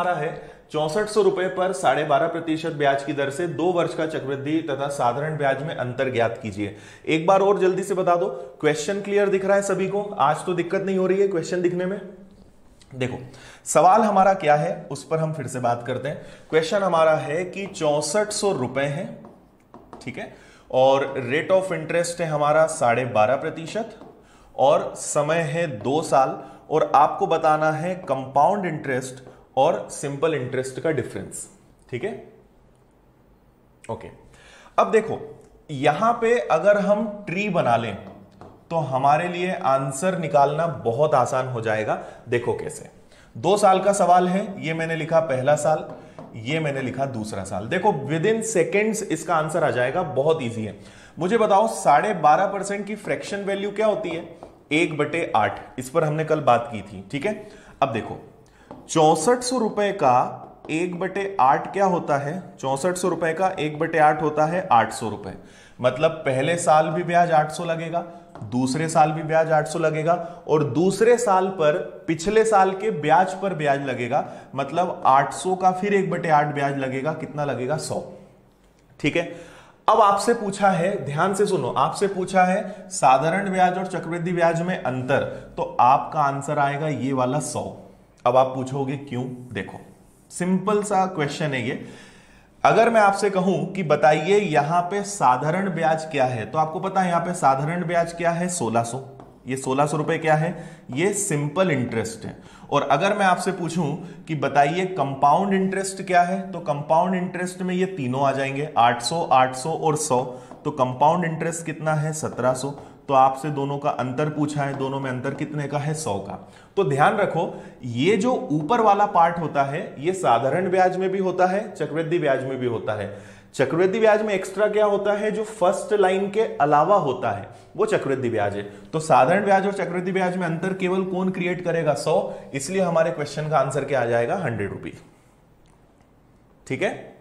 हमारा है। चौसठ सौ रुपए पर साढ़े बारह प्रतिशत ब्याज की दर से दो वर्ष का चक्रवृद्धि तथा साधारण ब्याज में अंतर ज्ञात कीजिए। एक बार और जल्दी से बता दो। क्वेश्चन क्लियर दिख रहा है सभी को? आज तो दिक्कत नहीं हो रही है क्वेश्चन दिखने में। देखो, सवाल हमारा क्या है? उस पर हम फिर से बात करते हैं। क्वेश्चन हमारा है कि चौसठ सौ रुपए है, ठीक है? और रेट ऑफ़ इंटरेस्ट है हमारा साढ़े बारह प्रतिशत और समय है दो साल। और आपको बताना है कंपाउंड इंटरेस्ट और सिंपल इंटरेस्ट का डिफरेंस ठीक है? ओके अब देखो, यहाँ पे अगर हम ट्री बना लें तो हमारे लिए आंसर निकालना बहुत आसान हो जाएगा। देखो कैसे। दो साल का सवाल है, ये मैंने लिखा पहला साल, ये मैंने लिखा दूसरा साल। देखो विद इन सेकेंड्स इसका आंसर आ जाएगा, बहुत ईजी है। मुझे बताओ, साढ़े बारह परसेंट की फ्रैक्शन वैल्यू क्या होती है? एक बटे आठ। इस पर हमने कल बात की थी, ठीक है? अब देखो चौसठ सौ रुपए का एक बटे आठ क्या होता है? चौसठ सौ रुपए का एक बटे आठ होता है आठ सौ रुपए। मतलब पहले साल भी ब्याज आठ सौ लगेगा, दूसरे साल भी ब्याज आठ सौ लगेगा और दूसरे साल पर पिछले साल के ब्याज पर ब्याज लगेगा। मतलब आठ सौ का फिर एक बटे आठ ब्याज लगेगा, कितना लगेगा? सौ। ठीक है? अब आपसे पूछा है, ध्यान से सुनो, आपसे पूछा है साधारण ब्याज और चक्रवृद्धि ब्याज में अंतर तो आपका आंसर आएगा ये वाला सौ। अब आप पूछोगे क्यों? देखो सिंपल सा क्वेश्चन है ये। अगर मैं आपसे कहूँ कि बताइए यहाँ पे साधारण ब्याज क्या है तो आपको पता है यहाँ पे साधारण ब्याज क्या है? 1600 ये सोलह सौ रुपए क्या है? ये सिंपल इंटरेस्ट है। और अगर मैं आपसे पूछूँ कि बताइए कंपाउंड इंटरेस्ट क्या है तो कंपाउंड इंटरेस्ट में ये तीनों आ जाएँगे 800 800 और 100 तो कंपाउंड इंटरेस्ट कितना है? 1700 तो आपसे दोनों का अंतर पूछा है, दोनों में अंतर कितने का है? सौ का। तो ध्यान रखो, ये जो ऊपर वाला पार्ट होता है, ये साधारण ब्याज में भी होता है, चक्रवृद्धि ब्याज में भी होता है। चक्रवृद्धि ब्याज में एक्स्ट्रा क्या होता है? जो फ़र्स्ट लाइन के अलावा होता है, वो चक्रवृद्धि ब्याज है। तो साधारण ब्याज और चक्रवृद्धि ब्याज में अंतर केवल कौन क्रिएट करेगा? सौ। इसलिए हमारे क्वेश्चन का आंसर क्या आ जाएगा? हंड्रेड रुपीज़ ठीक है?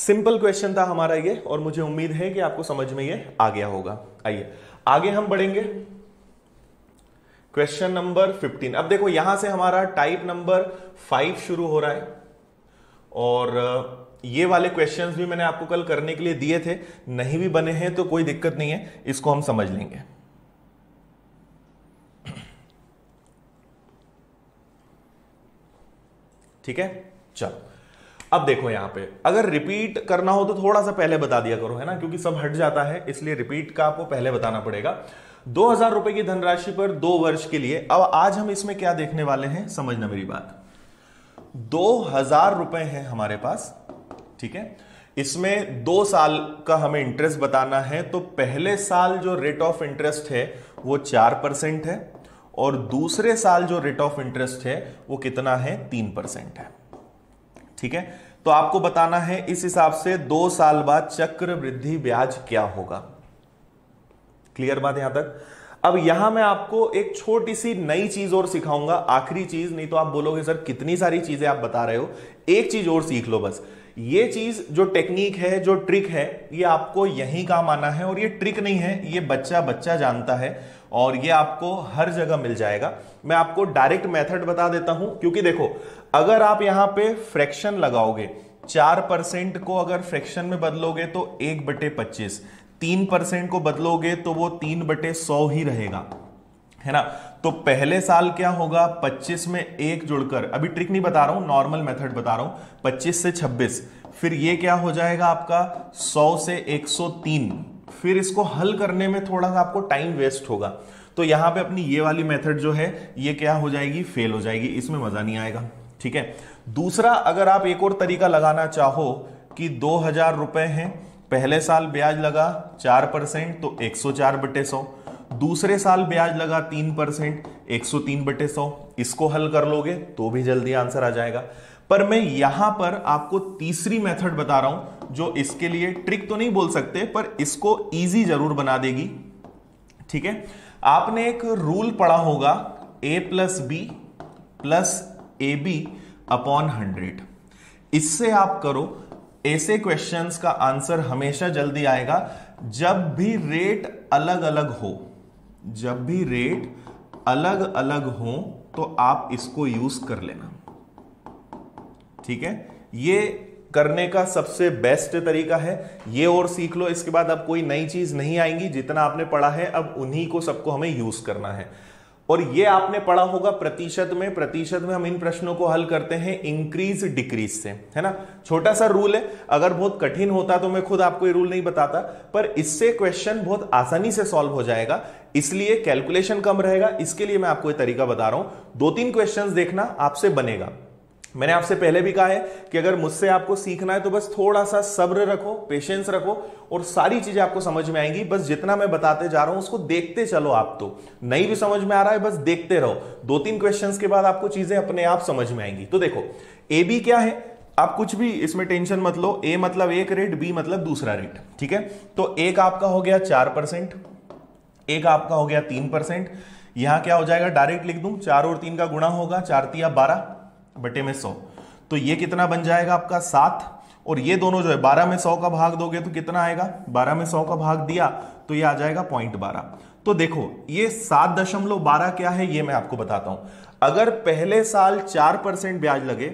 सिंपल क्वेश्चन था हमारा ये, और मुझे उम्मीद है कि आपको समझ में ये आ गया होगा। आइए, आगे हम बढ़ेंगे। क्वेश्चन नंबर 15 अब देखो, यहाँ से हमारा टाइप नंबर फाइव शुरू हो रहा है, और ये वाले क्वेश्चंस भी मैंने आपको कल करने के लिए दिए थे। नहीं भी बने हैं तो कोई दिक्कत नहीं है, इसको हम समझ लेंगे। ठीक है? चलो। अब देखो यहाँ पे, अगर रिपीट करना हो तो थोड़ा सा पहले बता दिया करो, है ना? क्योंकि सब हट जाता है, इसलिए रिपीट का आपको पहले बताना पड़ेगा। दो हज़ार रुपए की धनराशि पर दो वर्ष के लिए, अब आज हम इसमें क्या देखने वाले हैं? समझना मेरी बात। दो हज़ार रुपए है हमारे पास, ठीक है? इसमें दो साल का हमें इंटरेस्ट बताना है तो पहले साल जो रेट ऑफ़ इंटरेस्ट है, वो चार परसेंट है, और दूसरे साल जो रेट ऑफ़ इंटरेस्ट है, वो कितना है? तीन परसेंट है। ठीक है? तो आपको बताना है, इस हिसाब से दो साल बाद चक्र वृद्धि ब्याज क्या होगा? क्लियर बात यहाँ तक? अब यहाँ मैं आपको एक छोटी सी नई चीज़ और सिखाऊँगा, आखिरी चीज़, नहीं तो आप बोलोगे, सर, कितनी सारी चीज़ें आप बता रहे हो? एक चीज़ और सीख लो बस। ये चीज़ जो टेक्निक है, जो ट्रिक है, ये आपको यही काम आना है और ये ट्रिक नहीं है, ये बच्चा बच्चा जानता है। और ये आपको हर जगह मिल जाएगा। मैं आपको डायरेक्ट मेथड बता देता हूँ, क्योंकि देखो, अगर आप यहाँ पे फ्रैक्शन लगाओगे, चार परसेंट को अगर फ्रैक्शन में बदलोगे तो एक बटे पच्चीस, तीन परसेंट को बदलोगे तो वो तीन बटे सौ ही रहेगा। है ना? तो पहले साल क्या होगा 25 में एक जुड़कर, अभी ट्रिक नहीं बता रहा हूँ, नॉर्मल मेथड बता रहा हूँ 25 से 26 फिर ये क्या हो जाएगा आपका 100 से 103 फिर इसको हल करने में थोड़ा सा आपको टाइम वेस्ट होगा। तो यहाँ पे अपनी ये वाली मेथड जो है, ये क्या हो जाएगी? फेल हो जाएगी। इसमें मज़ा नहीं आएगा। ठीक है? दूसरा, अगर आप एक और तरीका लगाना चाहो कि दो हज़ार रुपए हैं, पहले साल ब्याज लगा चार परसेंट तो एक सौ चार बटे सौ। दूसरे साल ब्याज लगा तीन परसेंट, एक सौ तीन बटे सौ। इसको हल कर लोगे तो भी जल्दी आंसर आ जाएगा। पर मैं यहाँ पर आपको तीसरी मेथड बता रहा हूँ, जो इसके लिए ट्रिक तो नहीं बोल सकते, पर इसको इजी ज़रूर बना देगी। ठीक है? आपने एक रूल पढ़ा होगा A plus B plus A B upon hundred इससे आप करो, ऐसे क्वेश्चंस का आंसर हमेशा जल्दी आएगा। जब भी रेट अलग अलग हो, जब भी रेट अलग अलग हो तो आप इसको यूज़ कर लेना। ठीक है? ये करने का सबसे बेस्ट तरीका है। ये और सीख लो, इसके बाद अब कोई नई चीज़ नहीं आएँगी, जितना आपने पढ़ा है, अब उन्हीं को सबको हमें यूज़ करना है। और ये आपने पढ़ा होगा प्रतिशत में। प्रतिशत में हम इन प्रश्नों को हल करते हैं इंक्रीज डिक्रीज से, है ना? छोटा सा रूल है। अगर बहुत कठिन होता तो मैं खुद आपको ये रूल नहीं बताता, पर इससे क्वेश्चन बहुत आसानी से सॉल्व हो जाएगा। इसलिए कैलकुलेशन कम रहेगा। इसके लिए मैं आपको ये तरीका बता रहा हूँ। दो तीन क्वेश्चन देखना आपसे बनेगा। मैंने आपसे पहले भी कहा है कि अगर मुझसे आपको सीखना है तो बस थोड़ा सा सब्र रखो पेशेंस रखो और सारी चीज़ें आपको समझ में आएँगी। बस जितना मैं बताते जा रहा हूँ, उसको देखते चलो आप तो। नहीं भी समझ में आ रहा है, बस देखते रहो। दो तीन क्वेश्चंस के बाद आपको चीज़ें अपने आप समझ में आएँगी। तो देखो ए बी क्या है? आप कुछ भी इसमें टेंशन मत लो। ए मतलब एक रेट बी मतलब दूसरा रेट ठीक है? तो एक आपका हो गया चार परसेंट, एक आपका हो गया तीन परसेंट। यहाँ क्या हो जाएगा? डायरेक्ट लिख दूँ। चार और तीन का गुणा होगा, चार तिया बारह। बटे में सौ। तो ये कितना बन जाएगा आपका सात? और ये दोनों जो है, बारह में सौ का भाग दोगे तो कितना आएगा? बारह में सौ का भाग दिया तो ये आ जाएगा पॉइंट बारह। तो देखो, ये सात दशमलव बारह क्या है ये मैं आपको बताता हूँ। अगर पहले साल चार परसेंट ब्याज लगे,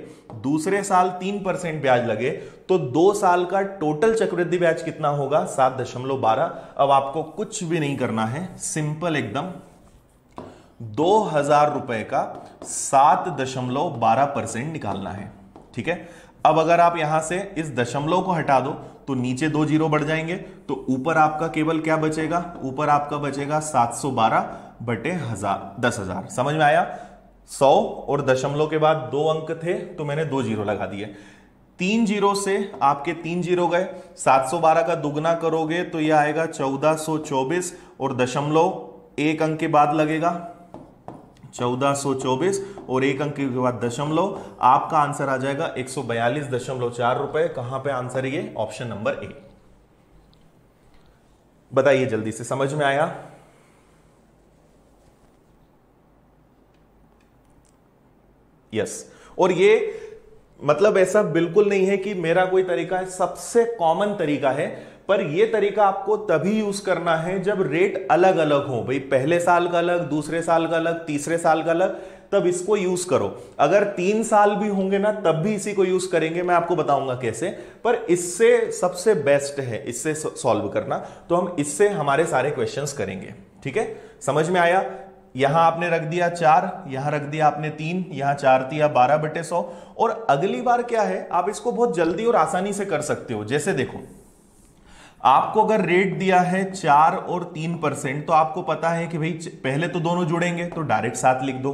दूसरे साल तीन परसेंट ब्याज लगे तो दो साल का टोटल चक्रवृद्धि ब्याज कितना होगा? सात दशमलव बारह। अब आपको कुछ भी नहीं करना है, सिंपल एकदम दो हज़ार रुपए का सात दशमलव बारह परसेंट निकालना है, ठीक है? अब अगर आप यहाँ से इस दशमलव को हटा दो तो नीचे दो ज़ीरो बढ़ जाएँगे तो ऊपर आपका केवल क्या बचेगा? ऊपर आपका बचेगा सात सौ बारह बटे हज़ार, दस हज़ार। समझ में आया? सौ और दशमलव के बाद दो अंक थे तो मैंने दो ज़ीरो लगा दिए। तीन ज़ीरो से आपके तीन ज़ीरो गए। 712 का दुगना करोगे तो यह आएगा 1424 और दशमलव एक अंक के बाद लगेगा। 1424 और एक अंक के बाद दशमलव। आपका आंसर आ जाएगा एक सौ बयालीस दशमलव चार रुपए। कहाँ पे आंसर ये? Option number A. बताइए जल्दी से, समझ में आया? यस। और ये मतलब ऐसा बिल्कुल नहीं है कि मेरा कोई तरीका है, सबसे कॉमन तरीका है पर यह तरीका आपको तभी यूज़ करना है जब रेट अलग अलग हो। भाई, पहले साल का अलग, दूसरे साल का अलग, तीसरे साल का अलग, तब इसको यूज़ करो। अगर तीन साल भी होंगे ना, तब भी इसी को यूज़ करेंगे, मैं आपको बताऊँगा कैसे। पर इससे सबसे बेस्ट है, इससे सॉल्व करना। तो हम इससे हमारे सारे क्वेश्चंस करेंगे, ठीक है? समझ में आया? यहाँ आपने रख दिया चार, यहाँ रख दिया आपने तीन, यहाँ चार दिया बारह बटे सौ। और अगली बार क्या है? आप इसको बहुत जल्दी और आसानी से कर सकते हो। जैसे देखो आपको अगर रेट दिया है चार और तीन परसेंट तो आपको पता है कि भाई पहले तो दोनों जुड़ेंगे तो डायरेक्ट सात लिख दो।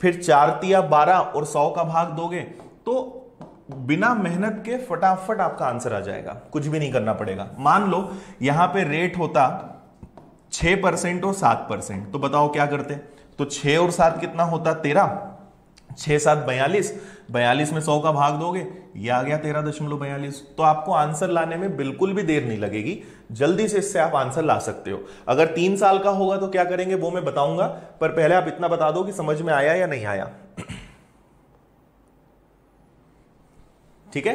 फिर चार तिया बारह और सौ का भाग दोगे तो बिना मेहनत के फटाफट आपका आंसर आ जाएगा। कुछ भी नहीं करना पड़ेगा। मान लो, यहाँ पे रेट होता छह परसेंट और सात परसेंट तो बताओ क्या करते? तो छह और सात कितना होता? तेरह। छह सात बयालीस बयालीस में सौ का भाग दोगे, ये आ गया तेरह दशमलव बयालीस। तो आपको आंसर लाने में बिल्कुल भी देर नहीं लगेगी, जल्दी से इससे आप आंसर ला सकते हो। अगर तीन साल का होगा तो क्या करेंगे, वो मैं बताऊँगा, पर पहले आप इतना बता दो कि समझ में आया या नहीं आया। ठीक है?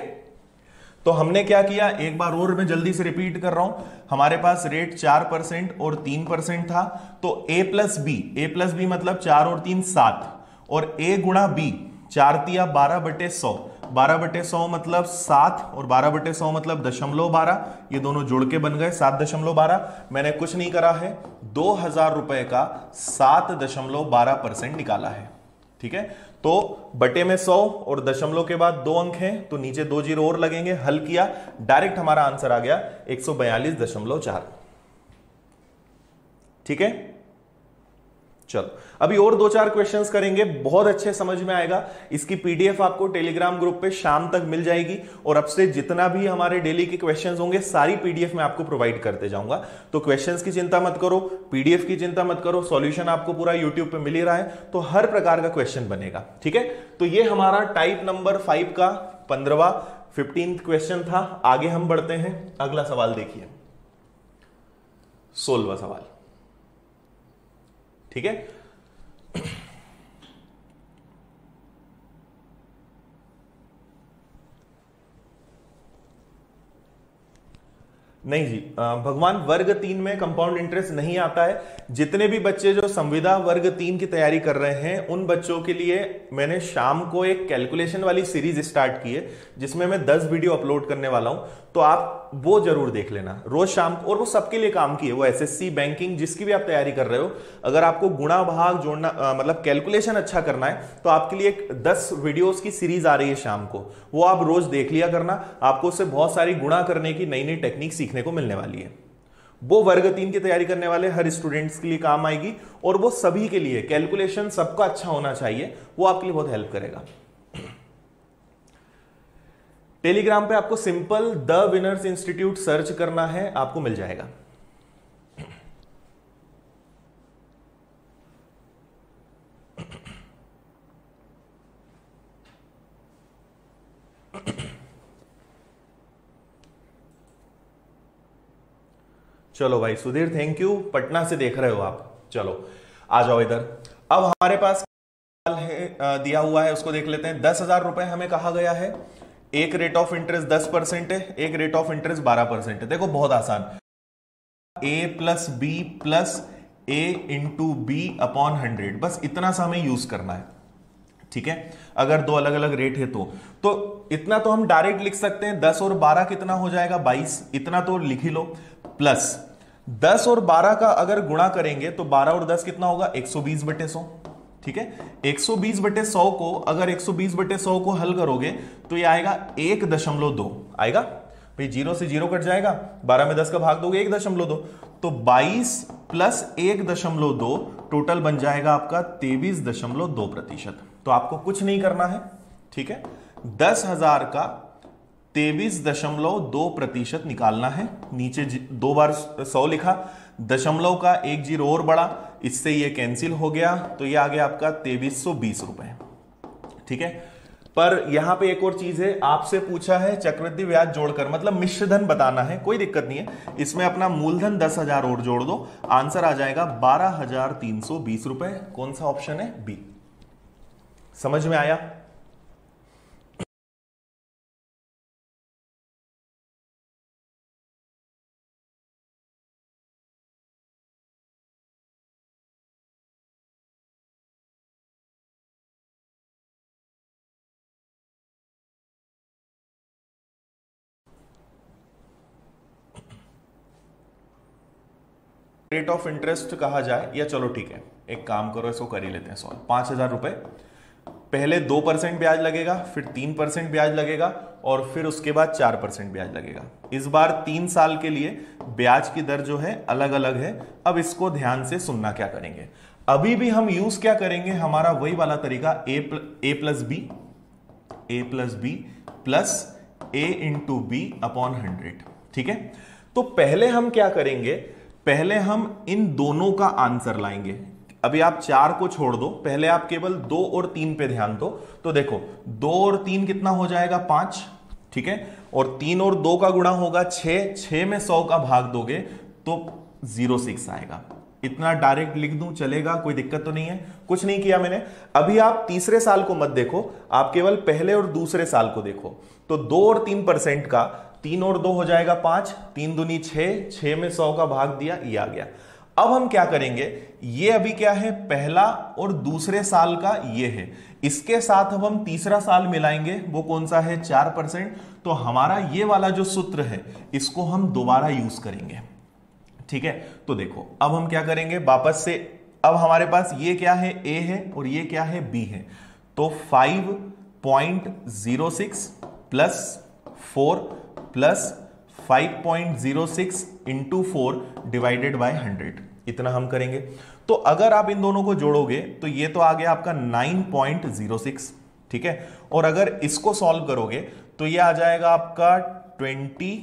तो हमने क्या किया, एक बार और मैं जल्दी से रिपीट कर रहा हूँ। हमारे पास रेट चार परसेंट और तीन परसेंट था तो A plus B A plus B मतलब चार और तीन सात। और ए गुणा बी चार तिया बारह बटे सौ। बारह बटे सौ मतलब सात और बारह बटे सौ मतलब दशमलव बारह। ये दोनों जोड़ के बन गए, सात दशमलव बारह। मैंने कुछ नहीं करा है, दो हज़ार रुपए का सात दशमलव बारह परसेंट निकाला है। ठीक है? तो बटे में सौ और दशमलव के बाद दो अंक हैं तो नीचे दो ज़ीरो और लगेंगे, हल किया। डायरेक्ट हमारा आंसर आ गया एक ठीक है? चलो, अभी और दो चार क्वेश्चंस करेंगे, बहुत अच्छे समझ में आएगा। इसकी पीडीएफ आपको टेलीग्राम ग्रुप पे शाम तक मिल जाएगी और अब से जितना भी हमारे डेली के क्वेश्चंस होंगे, सारी पीडीएफ में आपको प्रोवाइड करते जाऊँगा। तो क्वेश्चंस की चिंता मत करो पीडीएफ की चिंता मत करो सॉल्यूशन आपको पूरा यूट्यूब पे मिल ही रहा है तो हर प्रकार का क्वेश्चन बनेगा, ठीक है? तो ये हमारा टाइप नंबर फाइव का पंद्रवा फिफ्टीन क्वेश्चन था, आगे हम बढ़ते हैं, अगला सवाल देखिए। सोलवा सवाल। ठीक है? नहीं जी भगवान वर्ग तीन में कंपाउंड इंटरेस्ट नहीं आता है। जितने भी बच्चे जो संविदा वर्ग तीन की तैयारी कर रहे हैं, उन बच्चों के लिए मैंने शाम को एक कैलकुलेशन वाली सीरीज़ स्टार्ट की है, जिसमें मैं दस वीडियो अपलोड करने वाला हूँ। तो आप वो ज़रूर देख लेना। रोज शाम को और वो सबके लिए काम की है वो एसएससी बैंकिंग जिसकी भी आप तैयारी कर रहे हो। अगर आपको गुणा भाग जोड़ना आ, मतलब कैलकुलेशन अच्छा करना है तो आपके लिए एक दस वीडियोस की सीरीज़ आ रही है शाम को। वो आप रोज देख लिया करना। आपको उससे बहुत सारी गुणा करने की नई नई टेक्निक सीखने को मिलने वाली है। वो वर्ग तीन की तैयारी करने वाले हर स्टूडेंट्स के लिए काम आएगी और वो सभी के लिए कैलकुलेशन सबका अच्छा होना चाहिए वो आपके लिए बहुत हेल्प करेगा। टेलीग्राम पे आपको simple the winners institute search करना है, आपको मिल जाएगा। चलो भाई, सुधीर थैंक यू पटना से देख रहे हो आप। चलो, आ जाओ इधर। अब हमारे पास है दिया हुआ है, उसको देख लेते हैं। दस हज़ार रुपए हमें कहा गया है। एक रेट ऑफ़ इंटरेस्ट दस परसेंट है, एक रेट ऑफ़ इंटरेस्ट बारह परसेंट है। देखो, बहुत आसान। A plus B plus A into B upon hundred बस इतना सा हमें यूज़ करना है। ठीक है? अगर दो अलग अलग रेट है तो। तो इतना तो हम डायरेक्ट लिख सकते हैं। दस और बारह कितना हो जाएगा? बाईस। इतना तो लिख ही लो। प्लस दस और बारह का अगर गुणा करेंगे तो बारह और दस कितना होगा? एक सौ बीस बटे सौ। ठीक है? 120 बटे सौ को अगर 120 बटे सौ को हल करोगे तो ये आएगा एक दशमलव दो। आएगा? भाई ज़ीरो से ज़ीरो कट जाएगा, बारह में दस का भाग दोगे, एक दशमलव दो। तो बाईस प्लस एक दशमलव दो टोटल बन जाएगा आपका तेवीस दशमलव दो प्रतिशत। तो आपको कुछ नहीं करना है, ठीक है? दस हज़ार का तेवीस दशमलव दो प्रतिशत निकालना है। नीचे दो बार सौ लिखा, दशमलव का एक ज़ीरो और बढ़ा इससे ये कैंसिल हो गया तो ये आ गया आपका तेईस सौ बीस रुपए। ठीक है? पर यहाँ पे एक और चीज़ है, आपसे पूछा है, चक्रवृद्धि ब्याज जोड़कर मतलब मिश्र धन बताना है, कोई दिक्कत नहीं है। इसमें अपना मूलधन दस हज़ार और जोड़ दो, आंसर आ जाएगा बारह हज़ार तीन सौ बीस रुपए। कौन सा ऑप्शन है? बी समझ में आया? रेट ऑफ़ इंटरेस्ट कहा जाए या चलो ठीक है एक काम करो इसको कर ही लेते हैं सॉल्व पाँच हज़ार रुपए। पहले दो परसेंट ब्याज लगेगा फिर तीन परसेंट ब्याज लगेगा और फिर उसके बाद चार परसेंट ब्याज लगेगा। इस बार तीन साल के लिए ब्याज की दर जो है अलग अलग है। अब इसको ध्यान से सुनना क्या करेंगे। अभी भी हम यूज़ क्या करेंगे? हमारा वही वाला तरीका A plus, A plus B A plus B plus A into B upon hundred ठीक है? तो पहले हम क्या करेंगे? पहले हम इन दोनों का आंसर लाएँगे। अभी आप चार को छोड़ दो। पहले आप केवल दो और तीन पे ध्यान दो। तो देखो, दो और तीन कितना हो जाएगा? पाँच। ठीक है? और तीन और दो का गुणा होगा छह। छह में सौ का भाग दोगे तो ज़ीरो सिक्स आएगा। इतना डायरेक्ट लिख दूँ, चलेगा, कोई दिक्कत तो नहीं है। कुछ नहीं किया मैंने। अभी आप तीसरे साल को मत देखो। आप केवल पहले और दूसरे साल को देखो। तो दो और तीन परसेंट का तीन और दो हो जाएगा पाँच, तीन दुनी छह छह में सौ का भाग दिया, ये आ गया। अब हम क्या करेंगे? ये अभी क्या है? पहला और दूसरे साल का ये है। इसके साथ अब हम तीसरा साल मिलाएँगे। वो कौन सा है? चार परसेंट। तो हमारा ये वाला जो सूत्र है, इसको हम दोबारा यूज़ करेंगे। ठीक है? तो देखो, अब हम क्या करेंगे? वापस से, अब हमारे पास ये क्या है? ए है और ये क्या है? बी है। तो five point zero six plus four plus 5.06 point zero six into four divided by hundred इतना हम करेंगे। तो अगर आप इन दोनों को जोड़ोगे तो ये तो आ गया आपका 9.06 ठीक है? और अगर इसको सॉल्व करोगे तो ये आ जाएगा आपका 20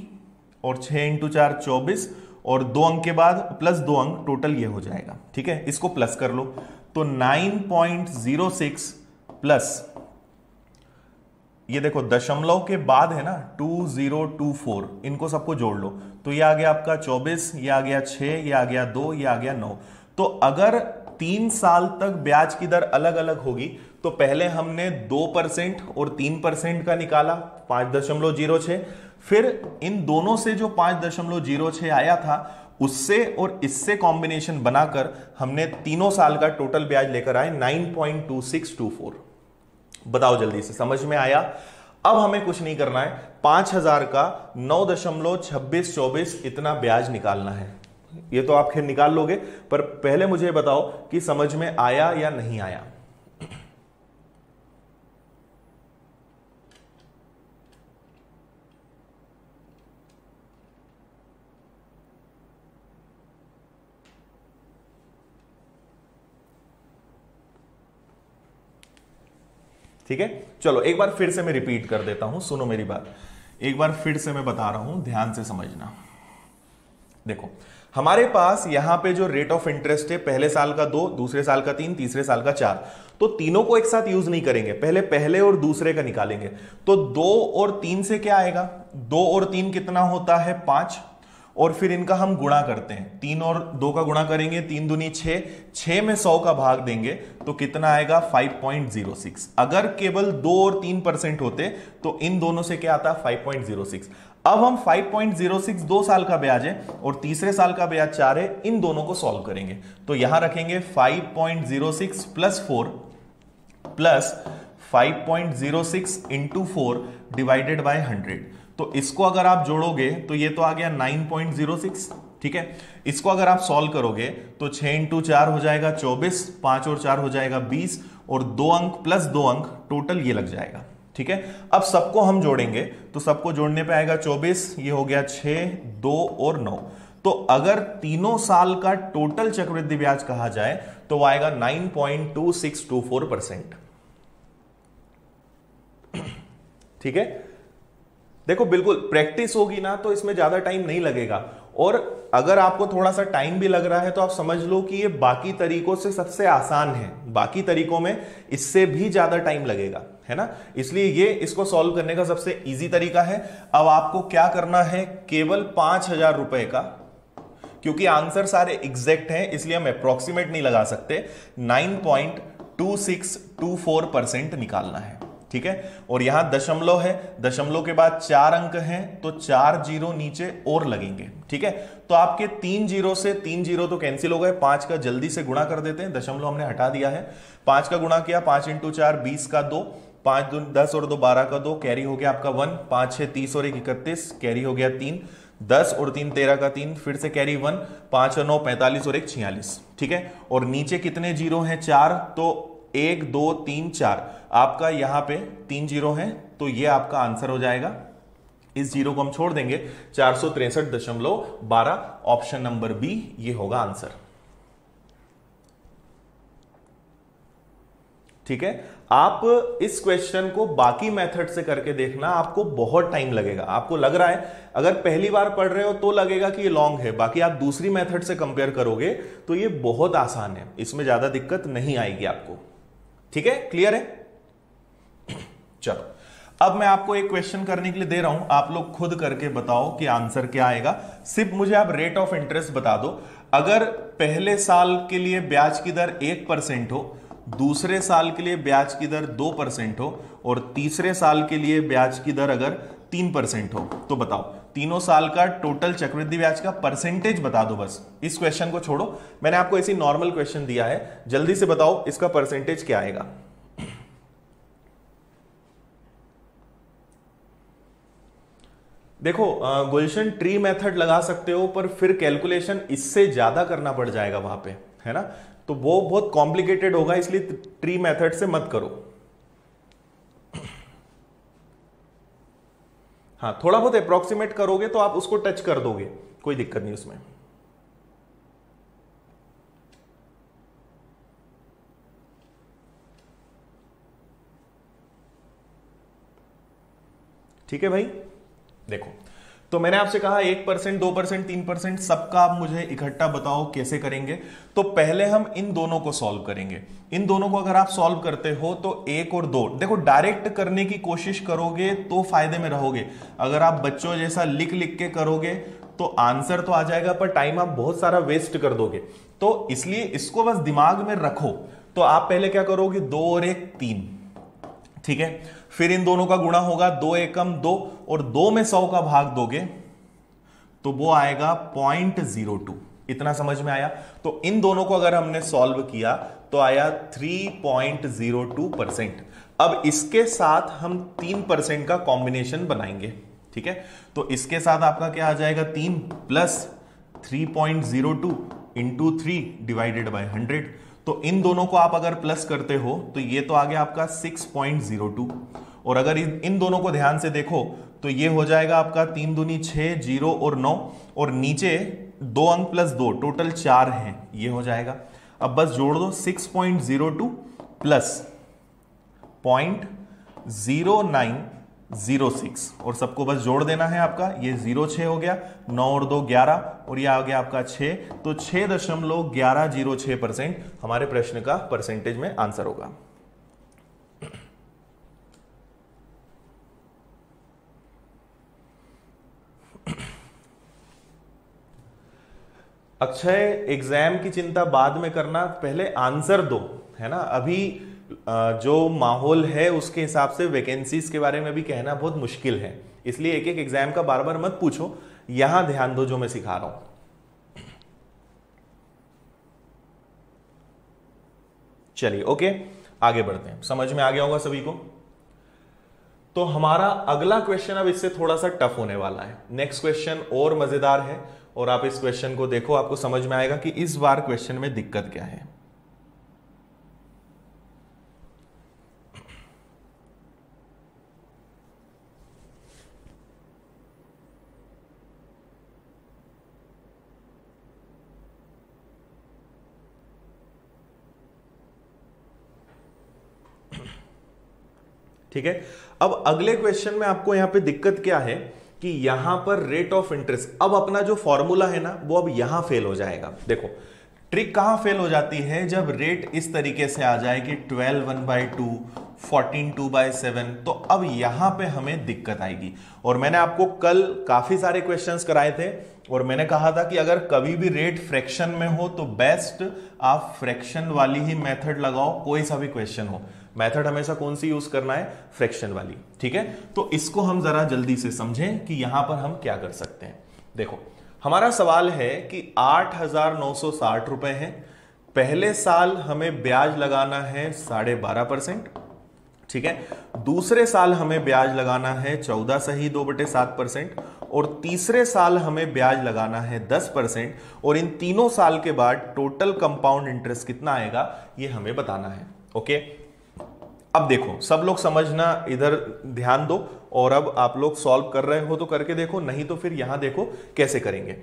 और 6 इंटू चार चौबीस, और दो अंक के बाद प्लस दो अंक टोटल ये हो जाएगा, ठीक है? इसको प्लस कर लो। तो 9.06 प्लस ये देखो, दशमलव के बाद है ना टू ज़ीरो टू फोर इनको सबको जोड़ लो। तो ये आ गया आपका चौबीस, ये आ गया छ ये आ गया दो, ये आ गया नौ। तो अगर तीन साल तक ब्याज की दर अलग अलग होगी तो पहले हमने दो परसेंट और तीन परसेंट का निकाला, पाँच दशमलव ज़ीरो छ फिर इन दोनों से जो पाँच दशमलव ज़ीरो छ आया था, उससे और इससे कॉम्बिनेशन बनाकर हमने तीनों साल का टोटल ब्याज लेकर आए nine point two six two four बताओ जल्दी से, समझ में आया? अब हमें कुछ नहीं करना है। पाँच हज़ार का नौ दशमलव छब्बीस चौबीस इतना ब्याज निकालना है। ये तो आप फिर निकाल लोगे, पर पहले मुझे बताओ कि समझ में आया या नहीं आया? ठीक है? चलो, एक बार फिर से मैं रिपीट कर देता हूँ, सुनो मेरी बात। एक बार फिर से मैं बता रहा हूँ, ध्यान से समझना। देखो, हमारे पास यहाँ पे जो रेट ऑफ़ इंटरेस्ट है, पहले साल का दो, दूसरे साल का तीन, तीसरे साल का चार। तो तीनों को एक साथ यूज़ नहीं करेंगे। पहले पहले और दूसरे का निकालेंगे। तो दो और तीन से क्या आएगा? दो और तीन कितना होता है? पाँच। और फिर इनका हम गुणा करते हैं। तीन और दो का गुणा करेंगे, तीन दुनी छह छह में सौ का भाग देंगे तो कितना आएगा? 5.06 अगर केवल दो और तीन परसेंट होते तो इन दोनों से क्या आता? 5.06 अब हम 5.06 दो साल का ब्याज है और तीसरे साल का ब्याज चार है, इन दोनों को सॉल्व करेंगे। तो यहाँ रखेंगे 5.06 plus four plus 5.06 into four divided by hundred तो इसको अगर आप जोड़ोगे तो ये तो आ गया 9.06 ठीक है? इसको अगर आप सॉल्व करोगे तो 6 इंटू चार हो जाएगा 24 पाँच और चार हो जाएगा 20 और दो अंक प्लस दो अंक टोटल ये लग जाएगा, ठीक है? अब सबको हम जोड़ेंगे तो सबको जोड़ने पे आएगा 24 ये हो गया 6 दो और नौ। तो अगर तीनों साल का टोटल चक्रवृद्धि ब्याज कहा जाए तो वो आएगा 9.2624 परसेंट। ठीक है? देखो, बिल्कुल प्रैक्टिस होगी ना तो इसमें ज़्यादा टाइम नहीं लगेगा। और अगर आपको थोड़ा सा टाइम भी लग रहा है तो आप समझ लो कि ये बाकी तरीकों से सबसे आसान है। बाकी तरीकों में इससे भी ज़्यादा टाइम लगेगा, है ना? इसलिए ये इसको सॉल्व करने का सबसे इजी तरीका है। अब आपको क्या करना है? केवल पाँच हज़ार रुपए का, क्योंकि आंसर सारे एग्जैक्ट हैं, इसलिए हम अप्रोक्सीमेट नहीं लगा सकते। 9.2624 परसेंट निकालना है। ठीक है? और यहाँ दशमलव है। दशमलव के बाद चार अंक हैं तो चार ज़ीरो नीचे और लगेंगे। ठीक है? तो आपके तीन ज़ीरो से तीन ज़ीरो तो कैंसिल हो गए। पाँच का जल्दी से गुणा कर देते हैं। दशमलव हमने हटा दिया है। पाँच का गुणा किया, पाँच इंटू चार, बीस का दो। पाँच दो, दस और दो, बारह का दो, कैरी हो गया आपका वन। पाँच, छह, तीस और एक, इकतीस, कैरी हो गया तीन। दस और तीन, तेरह का तीन, फिर से कैरी वन। पाँच और नौ, पैंतालीस और एक, छियालीस। ठीक है? और नीचे कितने ज़ीरो हैं? चार तो एक, दो, तीन, चार। आपका यहाँ पे तीन ज़ीरो है तो ये आपका आंसर हो जाएगा। इस ज़ीरो को हम छोड़ देंगे। चार ऑप्शन नंबर बी, ये होगा आंसर। ठीक है? आप इस क्वेश्चन को बाकी मेथड से करके देखना, आपको बहुत टाइम लगेगा। आपको लग रहा है, अगर पहली बार पढ़ रहे हो तो लगेगा कि ये लॉन्ग है, बाकी आप दूसरी मेथड से कंपेयर करोगे तो ये बहुत आसान है। इसमें ज़्यादा दिक्कत नहीं आएगी आपको। ठीक है? क्लियर है? चलो। अब मैं आपको एक क्वेश्चन करने के लिए दे रहा हूँ। आप लोग खुद करके बताओ कि आंसर क्या आएगा। सिर्फ़ मुझे आप रेट ऑफ़ इंटरेस्ट बता दो। अगर पहले साल के लिए ब्याज की दर एक परसेंट हो, दूसरे साल के लिए ब्याज की दर दो परसेंट हो, और तीसरे साल के लिए ब्याज की दर अगर तीन परसेंट हो तो बताओ। तीनों साल का टोटल चक्रवृद्धि ब्याज का परसेंटेज बता दो बस। इस क्वेश्चन को छोड़ो। मैंने आपको ऐसी नॉर्मल क्वेश्चन दिया है। जल्दी से बताओ, इसका परसेंटेज क्या आएगा? देखो गुलशन ट्री मेथड लगा सकते हो, पर फिर कैलकुलेशन इससे ज़्यादा करना पड़ जाएगा वहाँ पे, है ना? तो वो बहुत कॉम्प्लिकेटेड होगा, इसलिए ट्री मेथड से मत करो। हाँ थोड़ा बहुत अप्रोक्सीमेट करोगे तो आप उसको टच कर दोगे। कोई दिक्कत नहीं उसमें। ठीक है भाई? देखो तो मैंने आपसे कहा एक परसेंट, दो परसेंट, तीन परसेंट सबका आप मुझे इकट्ठा बताओ कैसे करेंगे। तो पहले हम इन दोनों को सॉल्व करेंगे। इन दोनों को अगर आप सॉल्व करते हो तो एक और दो। देखो डायरेक्ट करने की कोशिश करोगे तो फ़ायदे में रहोगे। अगर आप बच्चों जैसा लिख लिख के करोगे तो आंसर तो आ जाएगा, पर टाइम आप बहुत सारा वेस्ट कर दोगे। तो इसलिए इसको बस दिमाग में रखो। तो आप पहले क्या करोगे? दो और एक, तीन। ठीक है? फिर इन दोनों का गुणा होगा दो एकम दो, और दो में सौ का भाग दोगे तो वो आएगा पॉइंट ज़ीरो टू। इतना समझ में आया? तो इन दोनों को अगर हमने सॉल्व किया तो आया three point zero two percent. अब इसके साथ हम तीन परसेंट का कॉम्बिनेशन बनाएँगे, ठीक है? तो इसके साथ आपका क्या आ जाएगा? तीन plus three point zero two into three divided by hundred. तो इन दोनों को आप अगर प्लस करते हो तो ये तो आ गया आपका 6.02 और अगर इन दोनों को ध्यान से देखो तो ये हो जाएगा आपका तीन दूनी छह, ज़ीरो और नौ. और नीचे दो अंक प्लस दो टोटल चार हैं, ये हो जाएगा. अब बस जोड़ दो 6.02 plus point zero nine zero six. और सबको बस जोड़ देना है आपका। ये ज़ीरो छ हो गया, नौ और दो ग्यारह, और ये आ गया आपका छ तो छह दशमलव ग्यारह ज़ीरो छह परसेंट हमारे प्रश्न का परसेंटेज में आंसर होगा। अक्षय एग्ज़ाम की चिंता बाद में करना, पहले आंसर दो, है ना? अभी जो माहौल है, उसके हिसाब से वैकेंसीज के बारे में भी कहना बहुत मुश्किल है। इसलिए एक एक एग्ज़ाम का बार बार मत पूछो। यहाँ ध्यान दो जो मैं सिखा रहा हूँ। चलिए, ओके, आगे बढ़ते हैं। समझ में आ गया होगा सभी को? तो हमारा अगला क्वेश्चन अब इससे थोड़ा सा टफ होने वाला है। नेक्स्ट क्वेश्चन और मज़ेदार है और आप इस क्वेश्चन को देखो, आपको समझ में आएगा कि इस बार क्वेश्चन में दिक्कत क्या है। ठीक है? अब अगले क्वेश्चन में आपको यहाँ पे दिक्कत क्या है कि यहाँ पर रेट ऑफ़ इंटरेस्ट अब अपना जो फॉर्मूला है ना, वो अब यहाँ फेल हो जाएगा। देखो ट्रिक कहाँ फेल हो जाती है जब रेट इस तरीके से आ जाए कि 12 one by two fourteen two by seven तो अब यहाँ पे हमें दिक्कत आएगी। और मैंने आपको कल काफ़ी सारे क्वेश्चंस कराए थे, और मैंने कहा था कि अगर कभी भी रेट फ्रैक्शन में हो तो बेस्ट आप फ्रैक्शन वाली ही मेथड लगाओ, कोई सा भी क्वेश्चन हो। मेथड हमेशा कौन सी यूज़ करना है? फ्रैक्शन वाली, ठीक है? तो इसको हम जरा जल्दी से समझें कि यहाँ पर हम क्या कर सकते हैं। देखो, हमारा सवाल है कि आठ हज़ार नौ सौ साठ रुपए है। पहले साल हमें ब्याज लगाना है साढ़े बारह परसेंट, ठीक है? दूसरे साल हमें ब्याज लगाना है चौदह सही दो बटे सात परसेंट, और तीसरे साल हमें ब्याज लगाना है दस परसेंट, और इन तीनों साल के बाद टोटल कंपाउंड इंटरेस्ट कितना आएगा, ये हमें बताना है ओके अब देखो, सब लोग समझना, इधर ध्यान दो, और अब आप लोग सॉल्व कर रहे हो तो करके देखो, नहीं तो फिर यहाँ देखो कैसे करेंगे।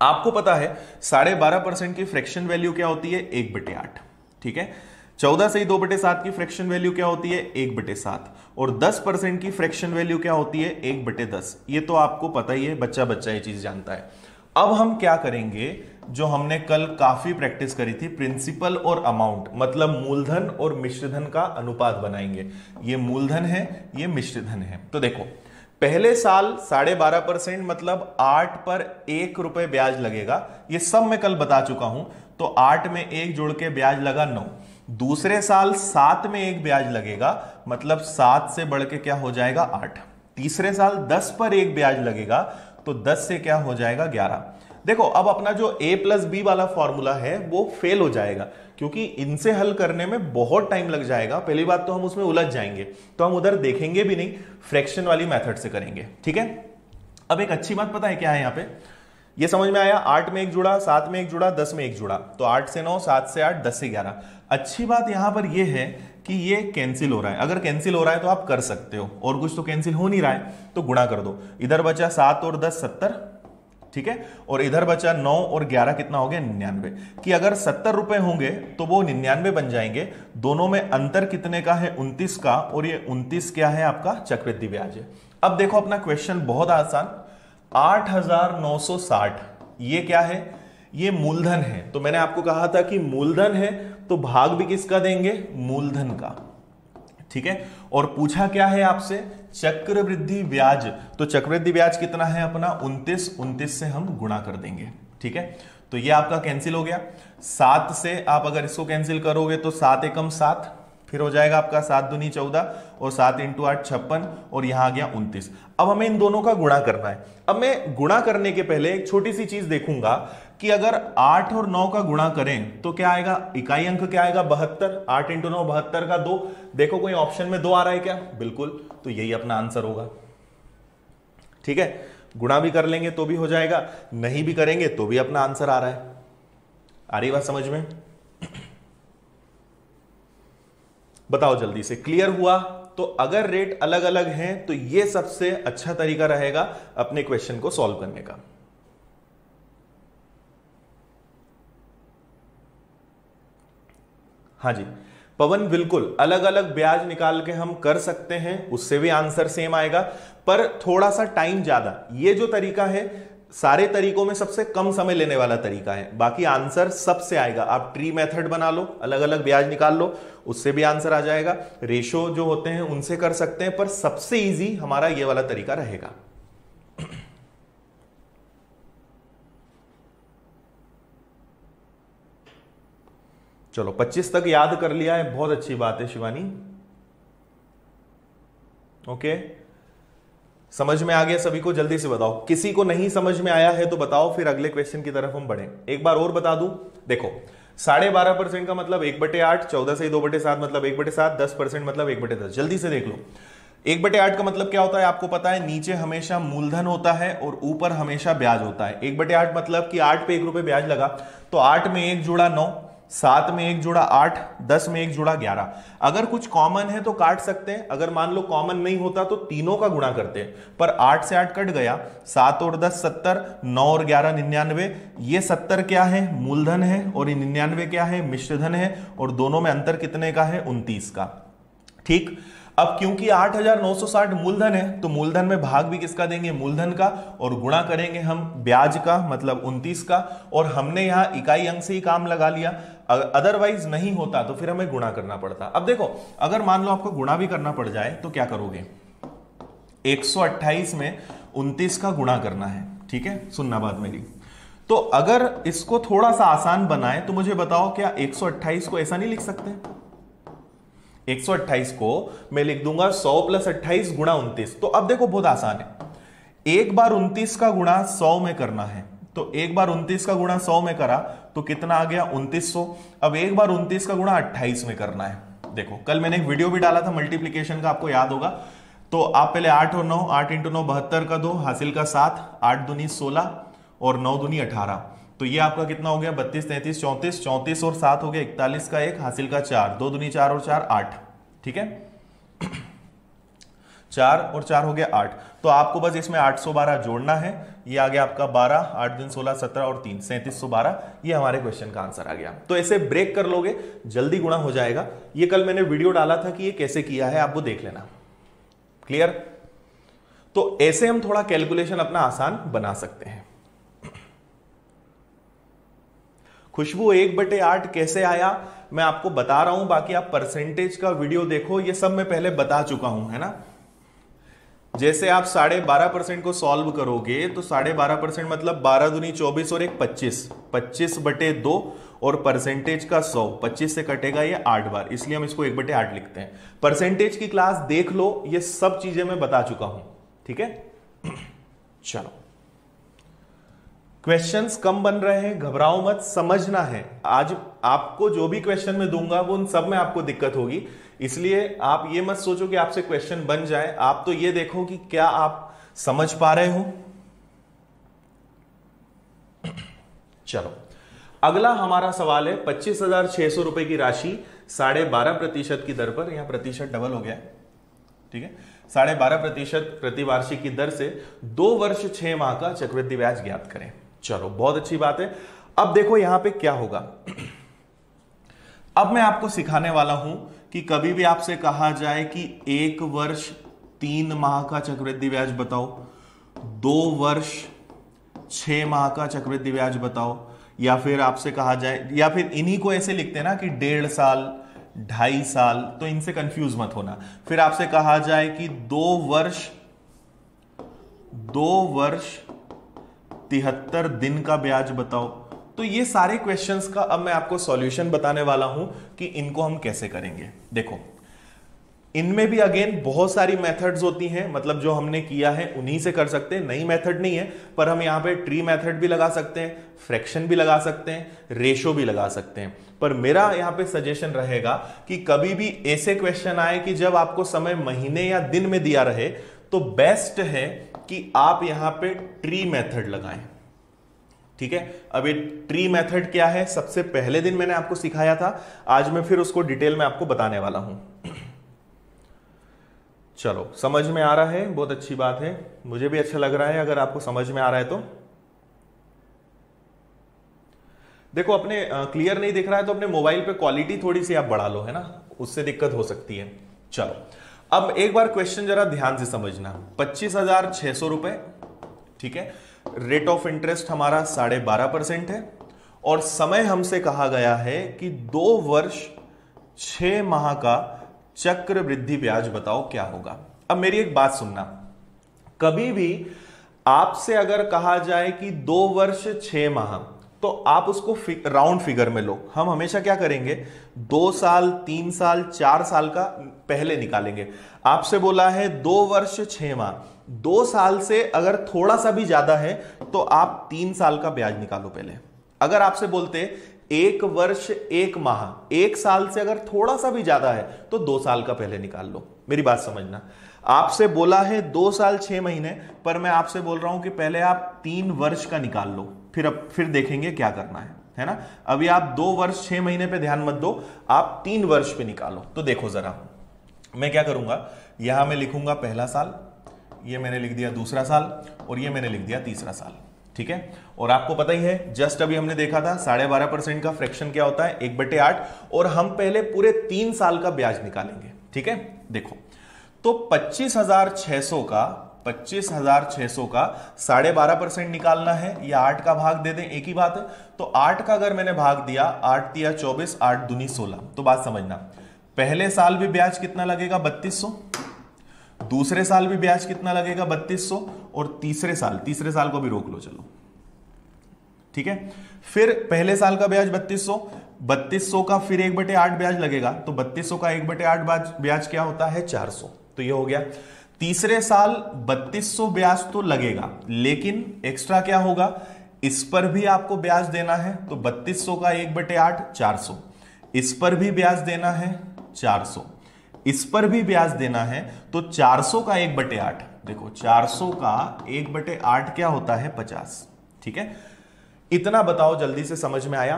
आपको पता है, साढ़े बारह परसेंट की फ्रैक्शन वैल्यू क्या होती है? एक बटे आठ, ठीक है? चौदह से ही दो बटे सात की फ्रैक्शन वैल्यू क्या होती है? एक बटे सात, और दस परसेंट की फ्रैक्शन वैल्यू क्या होती है? एक बटे दस, ये तो आपको पता ही है बच्चा बच्चा ये चीज़ जानता है। अब हम क्या करेंगे? जो हमने कल काफ़ी प्रैक्टिस करी थी, प्रिंसिपल और अमाउंट मतलब मूलधन और मिश्रधन का अनुपात बनाएँगे। ये मूलधन है, ये मिश्रधन है। तो देखो, पहले साल साढ़े बारह परसेंट मतलब आठ पर एक रुपए ब्याज लगेगा। ये सब मैं कल बता चुका हूँ। तो आठ में एक जोड़ के ब्याज लगा नौ। दूसरे साल सात में एक ब्याज लगेगा मतलब सात से बढ़ के क्या हो जाएगा? आठ। तीसरे साल दस पर एक ब्याज लगेगा तो दस से क्या हो जाएगा? ग्यारह। देखो, अब अपना जो ए प्लस बी वाला फॉर्मूला है, वो फेल हो जाएगा, क्योंकि इनसे हल करने में बहुत टाइम लग जाएगा। पहली बात तो हम उसमें उलझ जाएँगे तो हम उधर देखेंगे भी नहीं फ्रैक्शन वाली मेथड से करेंगे, ठीक है? अब एक अच्छी बात पता है क्या है यहाँ पे? ये समझ में आया, आठ में एक जुड़ा, सात में एक जुड़ा, दस में एक जुड़ा तो आठ से नौ, सात से आठ, दस से ग्यारह। अच्छी बात यहाँ पर यह है कि ये कैंसिल हो रहा है। अगर कैंसिल हो रहा है तो आप कर सकते हो, और कुछ तो कैंसिल हो नहीं रहा है तो गुणा कर दो। इधर बचा सात और दस, सत्तर ठीक है? और इधर बचा नौ और ग्यारह, कितना हो गया? निन्यानवे। कि अगर सत्तर रुपए होंगे तो वो निन्यानवे बन जाएँगे। दोनों में अंतर कितने का है? उनतीस का। और ये उनतीस क्या है आपका? चक्रवृद्धि ब्याज है। अब देखो अपना क्वेश्चन बहुत आसान। आठ हज़ार नौ सौ साठ। ये क्या है? ये मूलधन है। तो मैंने आपको कहा था कि मूलधन है तो भाग भी किसका देंगे? मूलधन का। ठीक है? और पूछा क्या है आपसे? चक्रवृद्धि ब्याज। तो चक्रवृद्धि ब्याज कितना है अपना? 29 29 से हम गुणा कर देंगे, ठीक है? तो ये आपका कैंसिल हो गया। सात से आप अगर इसको कैंसिल करोगे तो सात एकम सात, फिर हो जाएगा आपका सात दुनी चौदह और सात इंटू आठ छप्पन और यहाँ आ गया उनतीस। अब हमें इन दोनों का गुणा करना है। अब मैं गुणा करने के पहले एक छोटी सी चीज़ देखूँगा। कि अगर आठ और नौ का गुणा करें तो क्या आएगा? इकाई अंक क्या आएगा? बहत्तर। आठ इंटू नौ, बहत्तर का दो। देखो, कोई ऑप्शन में दो आ रहा है क्या? बिल्कुल। तो यही अपना आंसर होगा। ठीक है? गुणा भी कर लेंगे तो भी हो जाएगा। नहीं भी करेंगे तो भी अपना आंसर आ रहा है। आ रही बात समझ में? बताओ जल्दी से। क्लियर हुआ? तो अगर रेट अलग अलग हैं तो यह सबसे अच्छा तरीका रहेगा अपने क्वेश्चन को सॉल्व करने का। हाँ जी। पवन, बिल्कुल अलग अलग ब्याज निकाल के हम कर सकते हैं, उससे भी आंसर सेम आएगा, पर थोड़ा सा टाइम ज़्यादा। ये जो तरीका है, सारे तरीकों में सबसे कम समय लेने वाला तरीका है। बाकी आंसर सबसे आएगा। आप ट्री मेथड बना लो अलग अलग ब्याज निकाल लो, उससे भी आंसर आ जाएगा। रेशो जो होते हैं, उनसे कर सकते हैं, पर सबसे इजी हमारा ये वाला तरीका रहेगा। चलो 25 तक याद कर लिया है, बहुत अच्छी बात है शिवानी। ओके? समझ में आ गया सभी को? जल्दी से बताओ। किसी को नहीं समझ में आया है तो बताओ, फिर अगले क्वेश्चन की तरफ़ हम बढ़े। एक बार और बता दूँ। देखो, साढ़े बारह परसेंट का मतलब एक बटे आठ, चौदह से दो बटे सात मतलब एक बटे सात, दस परसेंट मतलब एक बटे दस। जल्दी से देख लो। एक बटे आठ का मतलब क्या होता है आपको पता है? नीचे हमेशा मूलधन होता है और ऊपर हमेशा ब्याज होता है। एक बटे आठ मतलब कि आठ पे एक रुपए ब्याज लगा। तो आठ में एक जुड़ा नौ सात में एक जुड़ा आठ, दस में एक जुड़ा ग्यारह। अगर कुछ कॉमन है तो काट सकते हैं। अगर मान लो कॉमन नहीं होता तो तीनों का गुणा करते हैं। पर आठ से आठ कट गया। सात और दस, सत्तर, नौ और ग्यारह, निन्यानवे। ये सत्तर क्या है? मूलधन है। और ये निन्यानवे क्या है? मिश्रधन है। और दोनों में अंतर कितने का है? उनतीस का। ठीक? अब क्योंकि 8960 मूलधन है तो मूलधन में भाग भी किसका देंगे? मूलधन का। और गुणा करेंगे हम ब्याज का मतलब 29 का। और हमने यहाँ इकाई अंक से ही काम लगा लिया। अदरवाइज़ नहीं होता तो फिर हमें गुणा करना पड़ता। अब देखो, अगर मान लो आपको गुणा भी करना पड़ जाए तो क्या करोगे? 128 में 29 का गुणा करना है, ठीक है? सुनना बात मेरी। तो अगर इसको थोड़ा सा आसान बनाए तो मुझे बताओ, क्या 128 को ऐसा नहीं लिख सकते? 128 को मैं लिख दूँगा 100 प्लस अट्ठाईस गुणा उन्तीस। तो अब देखो, बहुत आसान है। एक बार 29 का गुणा 100 में करना है। तो एक बार 29 का गुणा 100 में करा तो कितना आ गया? 2900 अब एक बार 29 का गुणा 28 में करना है। देखो, कल मैंने एक वीडियो भी डाला था मल्टीप्लीकेशन का, आपको याद होगा। तो आप पहले आठ और नौ, आठ इंटू नौ, बहत्तर का दो, हासिल का सात, आठ दुनी सोलह और नौ दुनी अठारह। तो ये आपका कितना हो गया? बत्तीस, तैतीस, चौंतीस चौंतीस और सात हो गया, इकतालीस का एक, हासिल का चार, दो दुनी चार और चार, आठ। ठीक है? चार और चार हो गया आठ। तो आपको बस इसमें 812 जोड़ना है। ये आ गया आपका 12 आठ दिन 16 17 और तीन, सैंतीस सौ बारह। ये हमारे क्वेश्चन का आंसर आ गया। तो ऐसे ब्रेक कर लोगे, जल्दी गुणा हो जाएगा। ये कल मैंने वीडियो डाला था कि ये कैसे किया है आप वो देख लेना। क्लियर तो ऐसे हम थोड़ा कैलकुलेशन अपना आसान बना सकते हैं। खुशबू एक बटे आठ कैसे आया? मैं आपको बता रहा हूँ, बाकी आप परसेंटेज का वीडियो देखो। ये सब मैं पहले बता चुका हूँ, है ना? जैसे आप साढ़े बारह परसेंट को सॉल्व करोगे तो साढ़े बारह परसेंट मतलब बारह दुनी चौबीस और एक पच्चीस। पच्चीस बटे दो और परसेंटेज का सौ। पच्चीस से कटेगा ये आठ बार। इसलिए हम इसको एक बटे आठ लिखते हैं। परसेंटेज की क्लास देख लो, ये सब चीज़ें मैं बता चुका हूँ। ठीक है? चलो। क्वेश्चंस कम बन रहे हैं, घबराओ मत, समझना है। आज आपको जो भी क्वेश्चन में दूँगा, वो उन सब में आपको दिक्कत होगी। इसलिए आप ये मत सोचो कि आपसे क्वेश्चन बन जाए। आप तो ये देखो कि क्या आप समझ पा रहे हो। चलो। अगला हमारा सवाल है, पच्चीस हज़ार छह सौ रुपए की राशि साढ़े बारह प्रतिशत की दर पर, यहाँ प्रतिशत डबल हो गया ठीक है? साढ़े बारह प्रतिशत प्रतिवार्षिक की दर से दो वर्ष छह माह का चक्रवृद्धि ब्याज ज्ञात करें। चलो, बहुत अच्छी बात है। अब देखो यहाँ पे क्या होगा। अब मैं आपको सिखाने वाला हूँ कि कभी भी आपसे कहा जाए कि एक वर्ष तीन माह का चक्रवृद्धि ब्याज बताओ, दो वर्ष छह माह का चक्रवृद्धि ब्याज बताओ, या फिर आपसे कहा जाए, या फिर इन्हीं को ऐसे लिखते हैं ना कि डेढ़ साल, ढाई साल तो इनसे कंफ्यूज मत होना। फिर आपसे कहा जाए कि दो वर्ष दो वर्ष तिहत्तर दिन का ब्याज बताओ तो ये सारे क्वेश्चंस का अब मैं आपको सॉल्यूशन बताने वाला हूँ कि इनको हम कैसे करेंगे। देखो, इनमें भी अगेन बहुत सारी मेथड्स होती हैं मतलब जो हमने किया है उन्हीं से कर सकते हैं। नई मेथड नहीं है, पर हम यहाँ पे ट्री मेथड भी लगा सकते हैं फ्रैक्शन भी लगा सकते हैं रेशो भी लगा सकते हैं। पर मेरा यहाँ पे सजेशन रहेगा कि कभी भी ऐसे क्वेश्चन आए कि जब आपको समय महीने या दिन में दिया रहे तो बेस्ट है कि आप यहाँ पे ट्री मेथड लगाएँ। ठीक है? अब ये ट्री मेथड क्या है? सबसे पहले दिन मैंने आपको सिखाया था। आज मैं फिर उसको डिटेल में आपको बताने वाला हूँ। चलो, समझ में आ रहा है? बहुत अच्छी बात है। मुझे भी अच्छा लग रहा है, अगर आपको समझ में आ रहा है तो। देखो, अपने क्लियर नहीं दिख रहा है तो अपने मोबाइल पे क्वालिटी थोड़ी सी आप बढ़ा लो, है ना? उससे दिक्कत हो सकती है। चलो, अब एक बार क्वेश्चन जरा ध्यान से समझना। पच्चीस हज़ार छह सौ रुपए, ठीक है? रेट ऑफ़ इंटरेस्ट हमारा साढ़े बारह परसेंट है और समय हमसे कहा गया है कि दो वर्ष छह माह का चक्र वृद्धि ब्याज बताओ क्या होगा। अब मेरी एक बात सुनना। कभी भी आपसे अगर कहा जाए कि दो वर्ष छह माह तो आप उसको फि, राउंड फिगर में लो। हम हमेशा क्या करेंगे? दो साल तीन साल चार साल का पहले निकालेंगे। आपसे बोला है दो वर्ष छह माह दो साल से अगर थोड़ा सा भी ज़्यादा है तो आप तीन साल का ब्याज निकालो पहले। अगर आपसे बोलते, एक वर्ष, एक माह, एक साल से अगर थोड़ा सा भी ज़्यादा है तो दो साल का पहले निकाल लो। मेरी बात समझना। आपसे बोला है दो साल, छह महीने, पर मैं आपसे बोल रहा हूँ कि पहले आप तीन वर्ष का निकाल लो। फिर अब, फिर देखेंगे क्या करना है है ना? अभी आप दो वर्ष, छह महीने पे ध्यान मत दो, आप तीन वर्ष पे निकालो। तो देखो जरा, मैं क्या करूँगा? यहाँ मैं लिखूँगा पहला साल ये मैंने लिख दिया दूसरा साल और ये मैंने लिख दिया तीसरा साल, ठीक है? और आपको पता ही है, जस्ट अभी हमने देखा था, साढ़े बारह परसेंट का फ्रैक्शन क्या होता है? एक बटे आठ, और हम पहले पूरे तीन साल का ब्याज निकालेंगे, ठीक है? देखो तो पच्चीस हज़ार छह सौ का, पच्चीस हज़ार छह सौ का साढ़े बारह परसेंट निकालना है, या आठ का भाग दे दें, एक ही बात है तो आठ का अगर मैंने भाग दिया, आठ दिया चौबीस, आठ दुनी सोलह तो बात समझना। पहले साल भी ब्याज कितना लगेगा? बत्तीस सौ। दूसरे साल भी ब्याज कितना लगेगा? बत्तीस सौ और तीसरे साल तीसरे साल को भी रोक लो, चलो। ठीक है? फिर पहले साल का ब्याज बत्तीस सौ बत्तीस सौ का फिर एक बटे आठ ब्याज लगेगा तो बत्तीस सौ का एक बटे आठ ब्याज क्या होता है? चार सौ। तो ये हो गया। तीसरे साल बत्तीस सौ ब्याज तो लगेगा, लेकिन एक्स्ट्रा क्या होगा? इस पर भी आपको ब्याज देना है तो बत्तीस सौ का एक बटे आठ, चार सौ। इस पर भी ब्याज देना है, चार सौ। इस पर भी ब्याज देना है तो चार सौ का एक बटे आठ। देखो, चार सौ का एक बटे आठ क्या होता है? पचास। ठीक है? इतना बताओ, जल्दी से समझ में आया?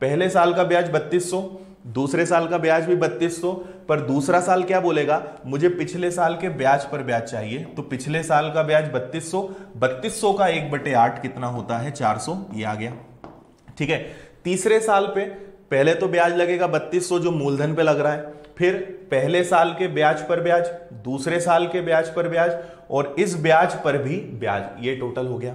पहले साल का ब्याज बत्तीस सौ, दूसरे साल का ब्याज भी बत्तीस सौ, पर दूसरा साल क्या बोलेगा? मुझे पिछले साल के ब्याज पर ब्याज चाहिए तो पिछले साल का ब्याज बत्तीस सौ बत्तीस सौ का एक बटे आठ कितना होता है? चार सौ, ये आ गया। ठीक है? तीसरे साल पे पहले तो ब्याज लगेगा बत्तीस जो मूलधन पे लग रहा है, फिर पहले साल के ब्याज पर ब्याज, दूसरे साल के ब्याज पर ब्याज, और इस ब्याज पर भी ब्याज, ये टोटल हो गया।